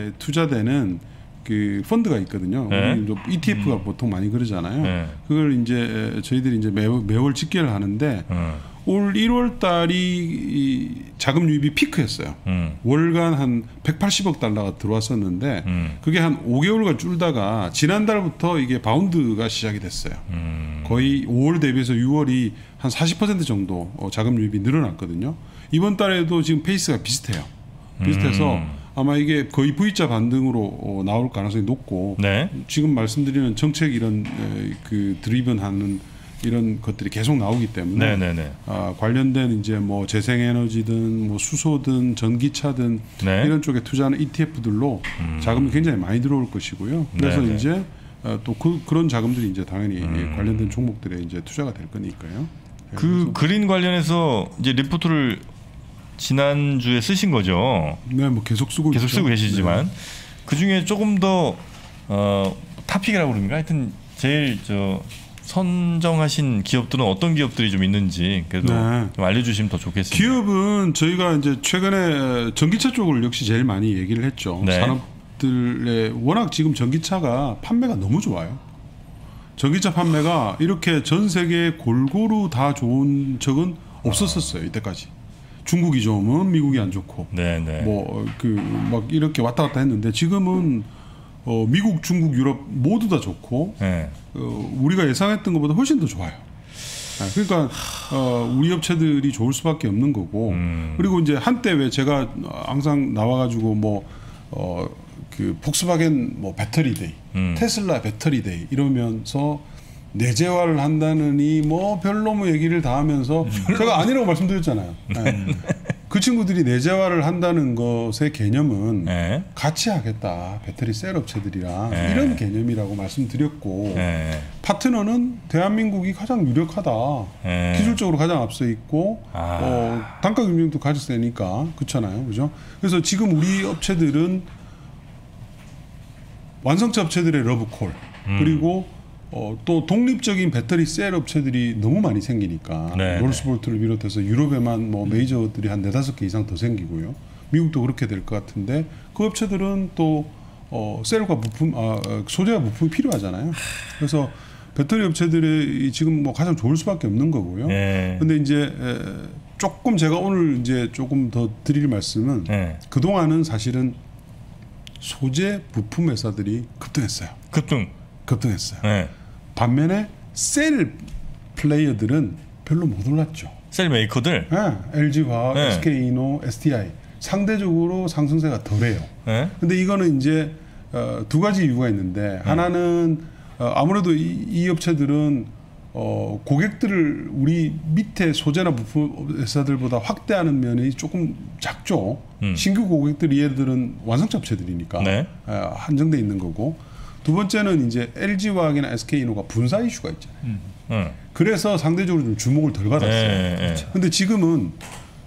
에, 투자되는 그 펀드가 있거든요. 네. ETF가 보통 많이 그러잖아요. 네. 그걸 이제 에, 저희들이 이제 매, 매월 집계를 하는데 음, 올 1월 달이 이 자금 유입이 피크였어요. 음, 월간 한 180억 달러가 들어왔었는데 음, 그게 한 5개월간 줄다가 지난달부터 이게 바운드가 시작이 됐어요. 음. 거의 5월 대비해서 6월이 한 40% 정도 어, 자금 유입이 늘어났거든요. 이번 달에도 지금 페이스가 비슷해요. 비슷해서 음. 아마 이게 거의 V자 반등으로 어, 나올 가능성이 높고 네. 지금 말씀드리는 정책 이런 에, 그 드리븐하는 이런 것들이 계속 나오기 때문에 네, 네, 네. 아, 관련된 이제 뭐 재생에너지든 뭐 수소든 전기차든 네. 이런 쪽에 투자하는 ETF들로 자금이 굉장히 많이 들어올 것이고요. 그래서 네, 네. 이제 어, 또 그, 그런 자금들이 이제 당연히 음. 관련된 종목들에 이제 투자가 될 거니까요. 네, 그 그린 관련해서 이제 리포트를 지난 주에 쓰신 거죠. 네, 뭐 계속 쓰고 계속 있죠. 쓰고 계시지만 네. 그 중에 조금 더 어, 타픽이라고 그럽니까? 하여튼 제일 저 선정하신 기업들은 어떤 기업들이 좀 있는지 그래도 네. 좀 알려주시면 더 좋겠습니다. 기업은 저희가 이제 최근에 전기차 쪽을 역시 제일 많이 얘기를 했죠. 네. 산업들의 워낙 지금 전기차가 판매가 너무 좋아요. 전기차 판매가 이렇게 전 세계에 골고루 다 좋은 적은 없었었어요 이때까지. 중국이 좋으면 미국이 안 좋고 네, 네. 뭐그 막 이렇게 왔다 갔다 했는데 지금은 어, 미국, 중국, 유럽 모두 다 좋고 네. 어, 우리가 예상했던 것보다 훨씬 더 좋아요. 아, 그러니까 어, 우리 업체들이 좋을 수밖에 없는 거고 음. 그리고 이제 한때 왜 제가 항상 나와가지고 뭐 어, 그 폭스바겐 뭐 배터리 데이, 음. 테슬라 배터리 데이 이러면서 내재화를 한다느니 뭐 별로 뭐 얘기를 다 하면서 음. 제가 아니라고 말씀드렸잖아요. 네. 그 친구들이 내재화를 한다는 것의 개념은 예. 같이 하겠다 배터리 셀 업체들이랑 네. 이런 개념이라고 말씀드렸고 예. 파트너는 대한민국이 가장 유력하다 예. 기술적으로 가장 앞서 있고 아. 어, 단가 경쟁도 가질 테니까 그렇잖아요 그죠 그래서 지금 우리 업체들은 완성차 업체들의 러브콜 음. 그리고 어, 또 독립적인 배터리 셀 업체들이 너무 많이 생기니까 네, 롤스볼트를 비롯해서 유럽에만 뭐 메이저들이 한 네다섯 개 이상 더 생기고요. 미국도 그렇게 될 것 같은데 그 업체들은 또 어, 셀과 부품, 아, 어, 소재와 부품이 필요하잖아요. 그래서 배터리 업체들이 지금 뭐 가장 좋을 수밖에 없는 거고요. 예. 근데 이제 에, 조금 제가 오늘 이제 조금 더 드릴 말씀은 예. 그 동안은 사실은 소재 부품 회사들이 급등했어요. 급등. 급등했어요. 예. 반면에 셀 플레이어들은 별로 못 올랐죠. 셀 메이커들. 예, LG화학, 네. SK이노, STI 상대적으로 상승세가 덜해요. 예. 근데 이거는 이제 어, 두 가지 이유가 있는데 하나는 어, 아무래도 이, 이 업체들은 어, 고객들을 우리 밑에 소재나 부품 회사들보다 확대하는 면이 조금 작죠. 음. 신규 고객들이 얘들은 완성차 업체들이니까 네. 어, 한정돼 있는 거고 두 번째는 이제 LG화학이나 SK이노가 분사 이슈가 있잖아요. 응. 그래서 상대적으로 좀 주목을 덜 받았어요. 예. 예. 근데 지금은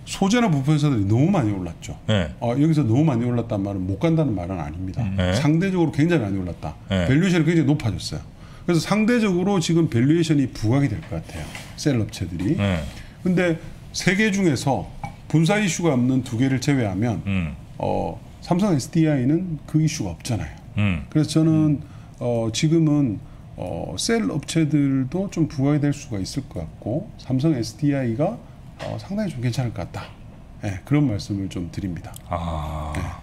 소재나 부품 회사들이 너무 많이 올랐죠. 예. 어, 여기서 너무 많이 올랐단 말은 못 간다는 말은 아닙니다. 네. 상대적으로 굉장히 많이 올랐다. 네. valuation이 굉장히 높아졌어요. 그래서 상대적으로 지금 valuation이 부각이 될 것 같아요. 셀 업체들이. 예. 근데 세 개 중에서 분사 이슈가 없는 두 개를 제외하면 음. 어, 삼성 SDI는 그 이슈가 없잖아요. 음. 그래서 저는 어, 지금은 어, 셀 업체들도 좀 부각이 될 수가 있을 것 같고 삼성 SDI가 어, 상당히 좀 괜찮을 것 같다. 예, 그런 말씀을 좀 드립니다. 아.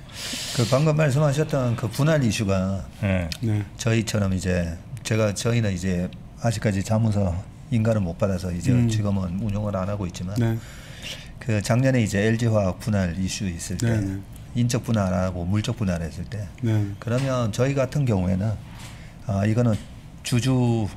그 방금 말씀하셨던 그 분할 이슈가 예. 네. 저희처럼 이제 제가 저희는 이제 아직까지 자문서 인가를 못 받아서 이제 음. 지금은 운영을 안 하고 있지만 네. 그 작년에 이제 LG화학 분할 이슈 있을 때 네, 네. 인적 분할하고 물적 분할했을 때 네. 그러면 저희 같은 경우에는 아 이거는 주주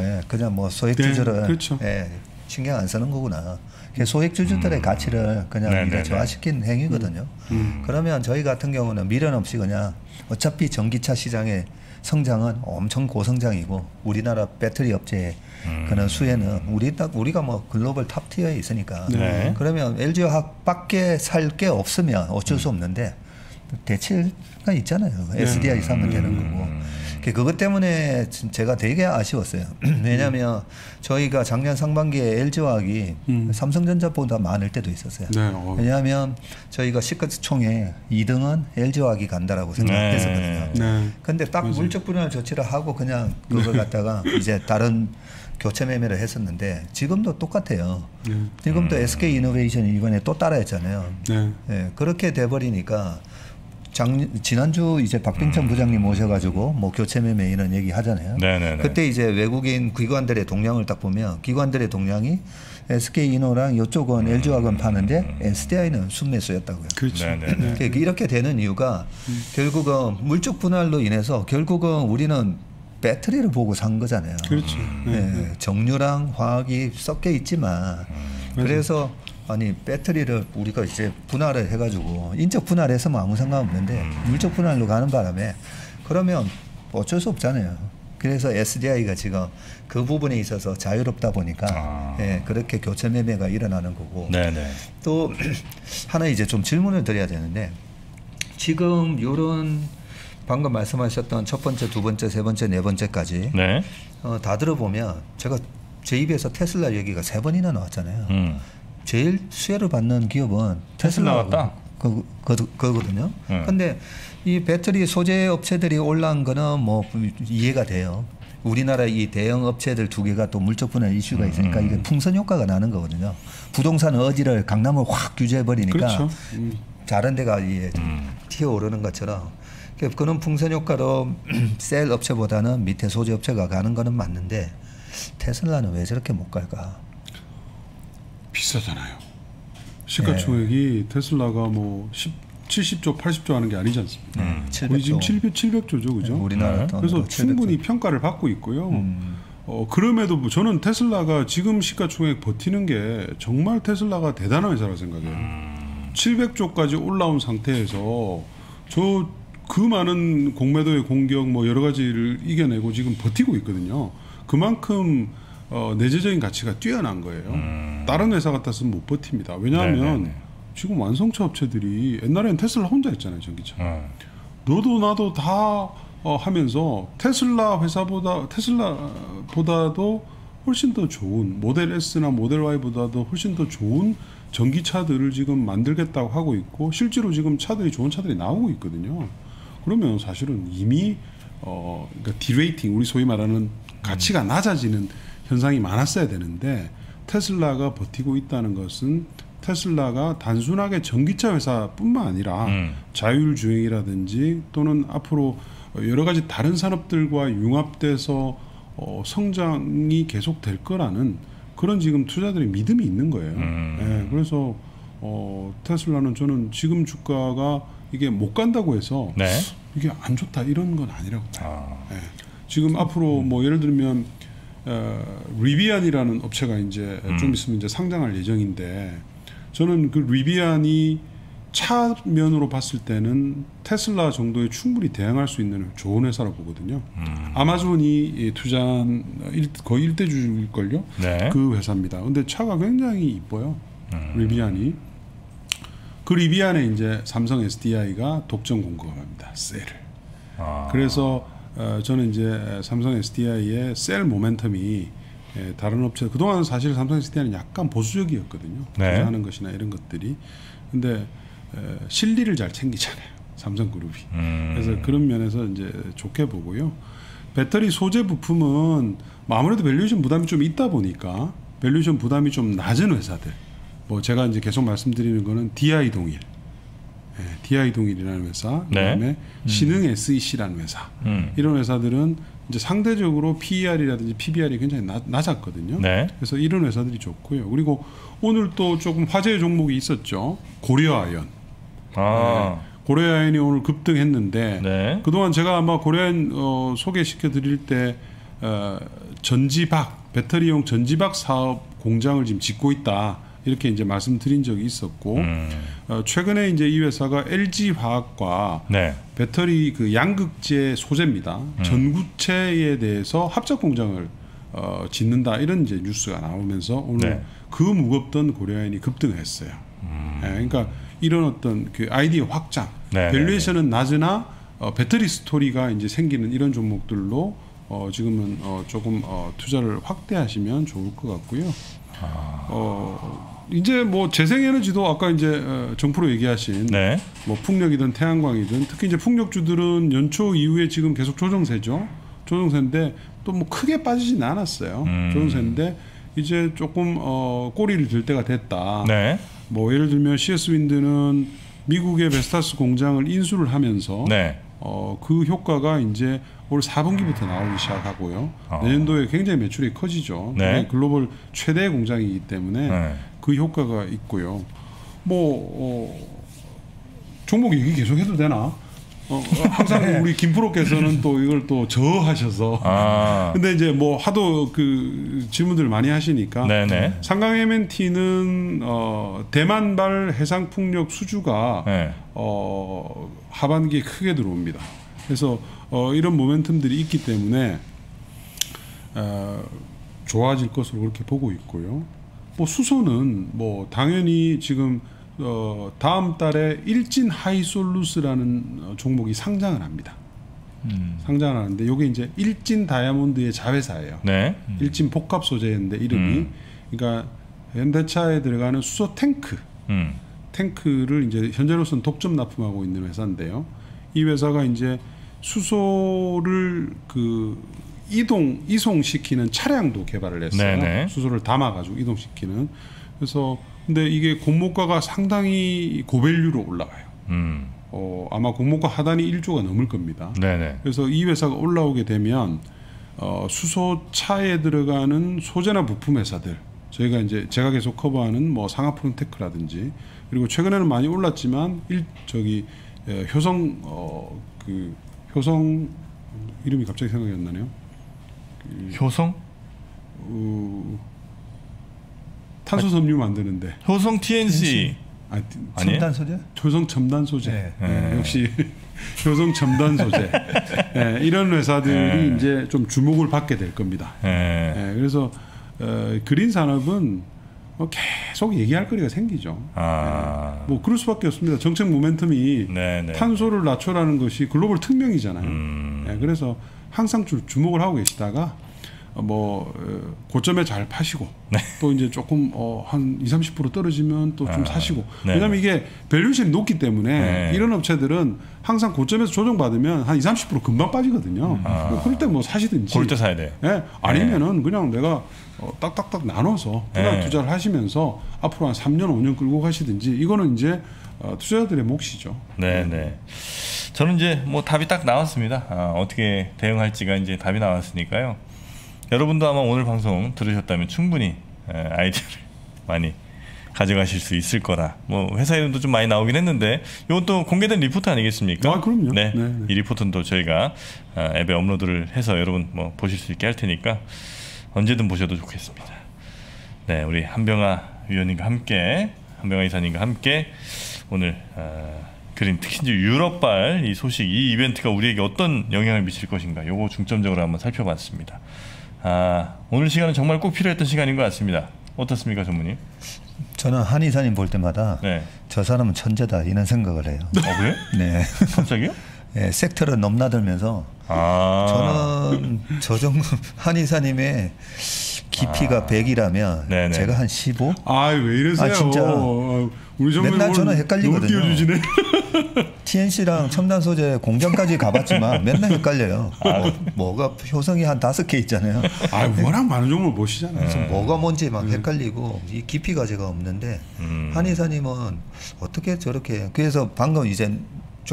예, 그냥 뭐 소액 네, 주주를 그렇죠. 예, 신경 안 쓰는 거구나. 그 소액 주주들의 가치를 그냥 음. 네, 네, 네. 저하시킨 행위거든요. 음. 그러면 저희 같은 경우는 미련 없이 그냥 어차피 전기차 시장의 성장은 엄청 고성장이고 우리나라 배터리 업체의 음. 그런 수혜는 우리 딱 우리가 뭐 글로벌 top tier에 있으니까 네. 그러면 LG 화학밖에 살 게 없으면 어쩔 수 없는데 대체가 있잖아요. SDI 사면 되는 거고. 그 그것 때문에 진- 제가 되게 아쉬웠어요. [clears throat] 왜냐하면 저희가 작년 상반기에 LG화학이 음. 삼성전자보다 많을 때도 있었어요. 네. 어. 왜냐하면 저희가 시가총액 2등은 LG화학이 간다라고 생각했었거든요. 네. 근데 딱 맞아요. 물적 분할 조치를 하고 그냥 그걸 갖다가 [laughs] 이제 다른 교체 매매를 했었는데 지금도 똑같아요. 네. 지금도 SK 이노베이션이 이번에 또 따라했잖아요. 네. 예, 그렇게 돼버리니까 작 지난주 이제 박빙천 부장님 오셔가지고 뭐 교체 매매 이런 얘기 하잖아요. 네네네. 그때 이제 외국인 기관들의 동향을 딱 보면 기관들의 동향이 SK 이노랑 이쪽은 LG화학은 파는데 SDI는 순매수였다고요. 그렇죠. 네네네. 그 이렇게 되는 이유가 결국은 물적 분할로 인해서 결국은 우리는 배터리를 보고 산 거잖아요. 그렇죠. 네. 예, 정유랑 화학이 섞여 있지만 그래서 아니 배터리를 우리가 이제 분할을 해가지고 인적 분할해서면 아무 상관 없는데 물적 분할로 가는 바람에 그러면 어쩔 수 없잖아요. 그래서 SDI가 지금 그 부분에 있어서 자유롭다 보니까 아. 예, 그렇게 교체 매매가 일어나는 거고 네네. 또 [clears throat] 하나 이제 좀 질문을 드려야 되는데 지금 요런 방금 말씀하셨던 첫 번째, 두 번째, 세 번째, 네 번째까지 네. 어, 다 들어보면 제가 제 입에서 테슬라 얘기가 세 번이나 나왔잖아요. 음. 제일 수혜를 받는 기업은 테슬라 같다? 그, 그, 그거든요. 네. 근데 이 배터리 소재 업체들이 올라온 거는 뭐 이해가 돼요. 우리나라 이 대형 업체들 두 개가 또 물적 분할 이슈가 음, 있으니까 이게 풍선 효과가 나는 거거든요. 부동산 어지를 강남을 확 규제해 버리니까 그렇죠. 음. 다른 데가 이제 음. 튀어 오르는 것처럼 그- 그런 풍선 효과로 [clears throat] 셀 업체보다는 밑에 소재 업체가 가는 거는 맞는데 테슬라는 왜 저렇게 못 갈까? 비싸잖아요. 시가총액이 테슬라가 뭐 10, 70조, 80조 하는 게 아니지 않습니까? 음. 거의 지금 700조 700, 700조죠, 그죠? 우리나라 네. 그래서 700조. 충분히 평가를 받고 있고요. 음. 어, 그럼에도 뭐 저는 테슬라가 지금 시가총액 버티는 게 정말 테슬라가 대단한 회사라고 생각해요. 음. 700조까지 올라온 상태에서 저 그 많은 공매도의 공격 뭐 여러 가지를 이겨내고 지금 버티고 있거든요. 그만큼 어, 내재적인 가치가 뛰어난 거예요. 다른 회사 같았으면 못 버팁니다. 왜냐하면 음. 네네네. 지금 지금 완성차 업체들이 옛날에는 테슬라 혼자 했잖아요, 전기차. 어. 너도 나도 다 어, 하면서 테슬라 회사보다 테슬라보다도 훨씬 더 좋은 모델 S나 모델 Y보다도 훨씬 더 좋은 전기차들을 지금 만들겠다고 하고 있고 실제로 지금 차들이 좋은 차들이 나오고 있거든요. 그러면 사실은 이미 어 그러니까 derating 우리 소위 말하는 가치가 낮아지는 현상이 많았어야 되는데 테슬라가 버티고 있다는 것은 테슬라가 단순하게 전기차 회사뿐만 아니라 음. 자율주행이라든지 또는 앞으로 여러 가지 다른 산업들과 융합돼서 어, 성장이 계속 될 거라는 그런 지금 투자자들의 믿음이 있는 거예요. 음. 예, 그래서 어, 테슬라는 저는 지금 주가가 이게 못 간다고 해서 네. 이게 안 좋다 이런 건 아니라고 봐요. 아. 예. 지금 앞으로 뭐 예를 들면 어, 리비안이라는 업체가 이제 좀 있으면 이제 상장할 예정인데 저는 그 리비안이 차면으로 봤을 때는 테슬라 정도에 충분히 대항할 수 있는 좋은 회사라고 보거든요. 아마존이 이 투자한 일- 거의 일대주일걸요. 네. 그 회사입니다. 근데 차가 굉장히 이뻐요. 리비안이. 그 리비안에 이제 삼성 SDI가 독점 공급을 합니다. 셀을. 아. 그래서 어, 저는 이제 삼성 SDI의 셀 모멘텀이 예, 다른 업체 그동안 사실 삼성 SDI는 약간 보수적이었거든요. 네. 투자하는 것이나 이런 것들이. 근데 에, 실리를 잘 챙기잖아요. 삼성그룹이. 음. 그래서 그런 면에서 이제 좋게 보고요. 배터리 소재 부품은 뭐 아무래도 valuation 부담이 좀 있다 보니까 valuation 부담이 좀 낮은 회사들. 뭐 제가 이제 계속 말씀드리는 거는 DI 동일. 예, DI 동일이라는 회사, 네. 그다음에 신흥 SEC라는 회사. 음. 이런 회사들은 이제 상대적으로 PER이라든지 PBR이 굉장히 낮, 낮았거든요. 네. 그래서 이런 회사들이 좋고요. 그리고 오늘 또 조금 화제의 종목이 있었죠. 고려아연. 아. 고려아연이 오늘 급등했는데 네. 그동안 제가 아마 고려아연 어, 소개시켜 드릴 때 어, 전지박 배터리용 전지박 사업 공장을 지금 짓고 있다 이렇게 이제 말씀드린 적이 있었고 음. 어, 최근에 이제 이 회사가 LG 화학과 네. 배터리 그 양극재 소재입니다. 전구체에 대해서 합작 공장을 어, 짓는다 이런 이제 뉴스가 나오면서 오늘 네. 그 무겁던 고려아연이 급등했어요. 예, 그러니까 이런 어떤 그 아이디어 확장, 음. 네, 밸류에이션은 낮으나 어, 배터리 스토리가 이제 생기는 이런 종목들로 어, 지금은 어, 조금 어, 투자를 확대하시면 좋을 것 같고요. 아. 어, 이제 뭐 재생에너지도 아까 이제 어, 정프로 얘기하신 네. 뭐 풍력이든 태양광이든 특히 이제 풍력주들은 연초 이후에 지금 계속 조정세죠. 조정세인데 또 뭐 크게 빠지진 않았어요. 음. 조정세인데 이제 조금 어 꼬리를 들 때가 됐다. 네. 뭐 예를 들면 CS 윈드는 미국의 베스타스 공장을 인수를 하면서 네. 어, 그 효과가 이제 올 4분기부터 나오기 시작하고요. 아. 내년도에 굉장히 매출이 커지죠. 네. 글로벌 최대 공장이기 때문에 네. 그 효과가 있고요. 뭐 어, 종목 얘기 계속 해도 되나? 어, 항상 [laughs] 우리 김프로께서는 또 이걸 또 저하셔서 아. [laughs] 근데 이제 뭐 하도 그 질문들 많이 하시니까 네네. 상강 MNT는 어, 대만발 해상 풍력 수주가 네. 어, 하반기에 크게 들어옵니다. 그래서 어, 이런 모멘텀들이 있기 때문에 어, 좋아질 것으로 그렇게 보고 있고요. 뭐 수소는 뭐 당연히 지금 어, 다음 달에 일진 하이솔루스라는 어, 종목이 상장을 합니다. 음. 상장을 하는데 이게 이제 일진 다이아몬드의 자회사예요. 네. 일진 복합 소재인데 이름이 음. 그러니까 현대차에 들어가는 수소 탱크 음. 탱크를 이제 현재로서는 독점 납품하고 있는 회사인데요. 이 회사가 이제 수소를 그 이동 이송시키는 차량도 개발을 했어요. 네네. 수소를 담아 가지고 이동시키는. 그래서 근데 이게 공모가가 상당히 고밸류로 올라가요. 음. 어, 아마 공모가 하단이 1조가 넘을 겁니다. 네네. 그래서 이 회사가 올라오게 되면 어, 수소차에 들어가는 소재나 부품 회사들 저희가 이제 제가 계속 커버하는 뭐 상하프론테크라든지 그리고 최근에는 많이 올랐지만 일 저기 에, 효성 어, 그 효성 이름이 갑자기 생각이 안 나네요. 효성? 어, 탄소 섬유 만드는데 효성 TNC. 아, 아니에요? 첨단 소재? 효성 첨단 소재. 네. 예, 역시 [laughs] 효성 첨단 소재. 예, 이런 회사들이 네. 이제 좀 주목을 받게 될 겁니다. 그래서 어, 그린 산업은 뭐 계속 얘기할 거리가 생기죠. 아. 뭐 그럴 수밖에 없습니다. 정책 모멘텀이 네, 네. 탄소를 낮춰라는 것이 글로벌 특명이잖아요. 음. 예, 그래서 항상 주, 주목을 하고 계시다가 어, 뭐 어, 고점에 잘 파시고 또 이제 조금 어, 한 20, 30% 떨어지면 또좀 네. 아, 사시고 네. 왜냐하면 이게 valuation이 높기 때문에 네. 이런 업체들은 항상 고점에서 조정받으면 한 20, 30% 금방 빠지거든요. 아. 그럴 때 뭐 사시든지 그럴 때 사야 돼. 예, 아니면은 그냥 내가 어, 딱딱딱 나눠서 그냥 네. 투자를 하시면서 앞으로 한 3년, 5년 끌고 가시든지 이거는 이제 어, 투자자들의 몫이죠. 네, 네. 저는 이제 뭐 답이 딱 나왔습니다. 아, 어떻게 대응할지가 이제 답이 나왔으니까요. 여러분도 아마 오늘 방송 들으셨다면 충분히 에, 아이디어를 [laughs] 많이 가져가실 수 있을 거라. 뭐 회사 이름도 좀 많이 나오긴 했는데 이건 또 공개된 리포트 아니겠습니까? 아, 그럼요. 네, 네, 네. 이 리포트는 또 저희가 아, 앱에 업로드를 해서 여러분 뭐 보실 수 있게 할 테니까 언제든 보셔도 좋겠습니다. 네, 우리 한병아 위원님과 함께 한병아 이사님과 함께 오늘 어, 그린 특히 유럽발 이 소식 이 이벤트가 우리에게 어떤 영향을 미칠 것인가 요거 중점적으로 한번 살펴봤습니다. 아 오늘 시간은 정말 꼭 필요했던 시간인 것 같습니다. 어떻습니까, 전무님? 저는 한 이사님 볼 때마다 네. 저 사람은 천재다 이런 생각을 해요. 어 그래? 네. 갑자기요? 예, [laughs] 섹터를 넘나들면서 아 저는 저 정도 [laughs] 한 이사님의 깊이가 100이라면 네네. 제가 한 15? 아, 왜 이러세요? 아, 진짜. 맨날 저는 헷갈리거든요. [laughs] TNC랑 첨단 소재 공장까지 가봤지만 맨날 헷갈려요. 뭐, 뭐가 효성이 한 다섯 개 있잖아요. 아, 워낙 많은 종목을 보시잖아요. 그래서 뭐가 뭔지 막 헷갈리고 이 깊이가 제가 없는데 음. 한 이사님은 어떻게 저렇게 그래서 방금 이제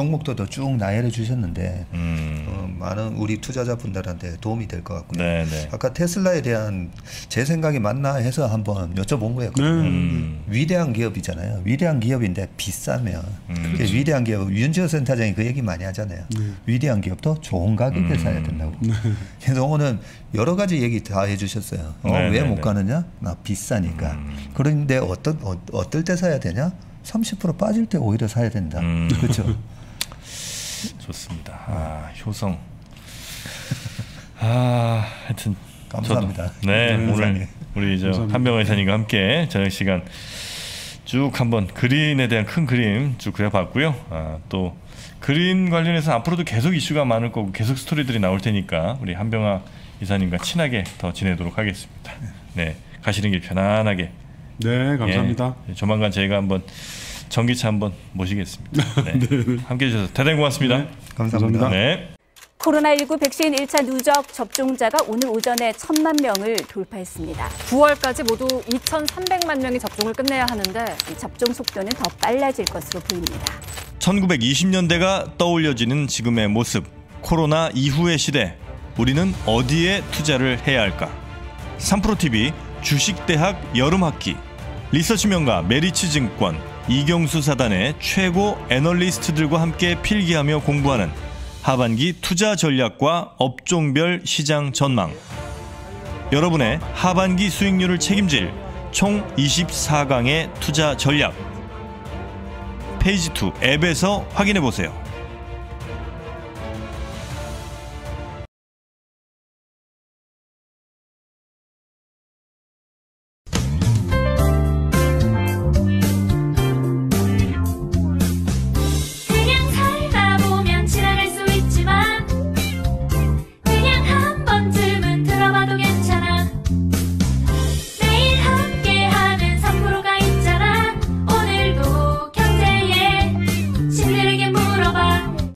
종목들도 쭉 나열해 주셨는데 음. 어, 많은 우리 투자자분들한테 도움이 될 것 같고요. 네네. 아까 테슬라에 대한 제 생각이 맞나 해서 한번 여쭤본 거였거든요. 음. 위대한 기업이잖아요. 위대한 기업인데 비싸면 음. 그 위대한 기업 윤지호 센터장이 그 얘기 많이 하잖아요. 위대한 기업도 좋은 가격에 음. 사야 된다고. [laughs] 그래서 오늘 여러 가지 얘기 다 해주셨어요. 어, 네, 왜 네, 못 네. 가느냐? 나 비싸니까. 음. 그런데 어떤 어, 어떨 때 사야 되냐? 30% 빠질 때 오히려 사야 된다. 음. 그렇죠. [laughs] 좋습니다. 아 효성. [laughs] 아 하여튼 감사합니다. 저도, 네 네, 오늘. 우리 저 감사합니다. 한병화 이사님과 함께 저녁 시간 쭉 한번 그린에 대한 큰 그림 쭉 그려봤고요. 아, 또 그린 관련해서 앞으로도 계속 이슈가 많을 거고 계속 스토리들이 나올 테니까 우리 한병화 이사님과 친하게 더 지내도록 하겠습니다. 네 가시는 길 편안하게. 네, 감사합니다. 예, 조만간 저희가 한번 전기차 한번 모시겠습니다. [laughs] 네. 함께해 주셔서 대단히 고맙습니다. 감사합니다. 감사합니다. 네. 코로나19 백신 1차 누적 접종자가 오늘 오전에 천만 명을 돌파했습니다. 9월까지 모두 2,300만 명이 접종을 끝내야 하는데 이 접종 속도는 더 빨라질 것으로 보입니다. 1920년대가 떠올려지는 지금의 모습. 코로나 이후의 시대. 우리는 어디에 투자를 해야 할까? 3프로TV 주식대학 여름학기. 리서치 명가 메리츠 증권 이경수 사단의 최고 애널리스트들과 함께 필기하며 공부하는 하반기 투자 전략과 업종별 시장 전망. 여러분의 하반기 수익률을 책임질 총 24강의 투자 전략. 페이지 2 앱에서 확인해 보세요.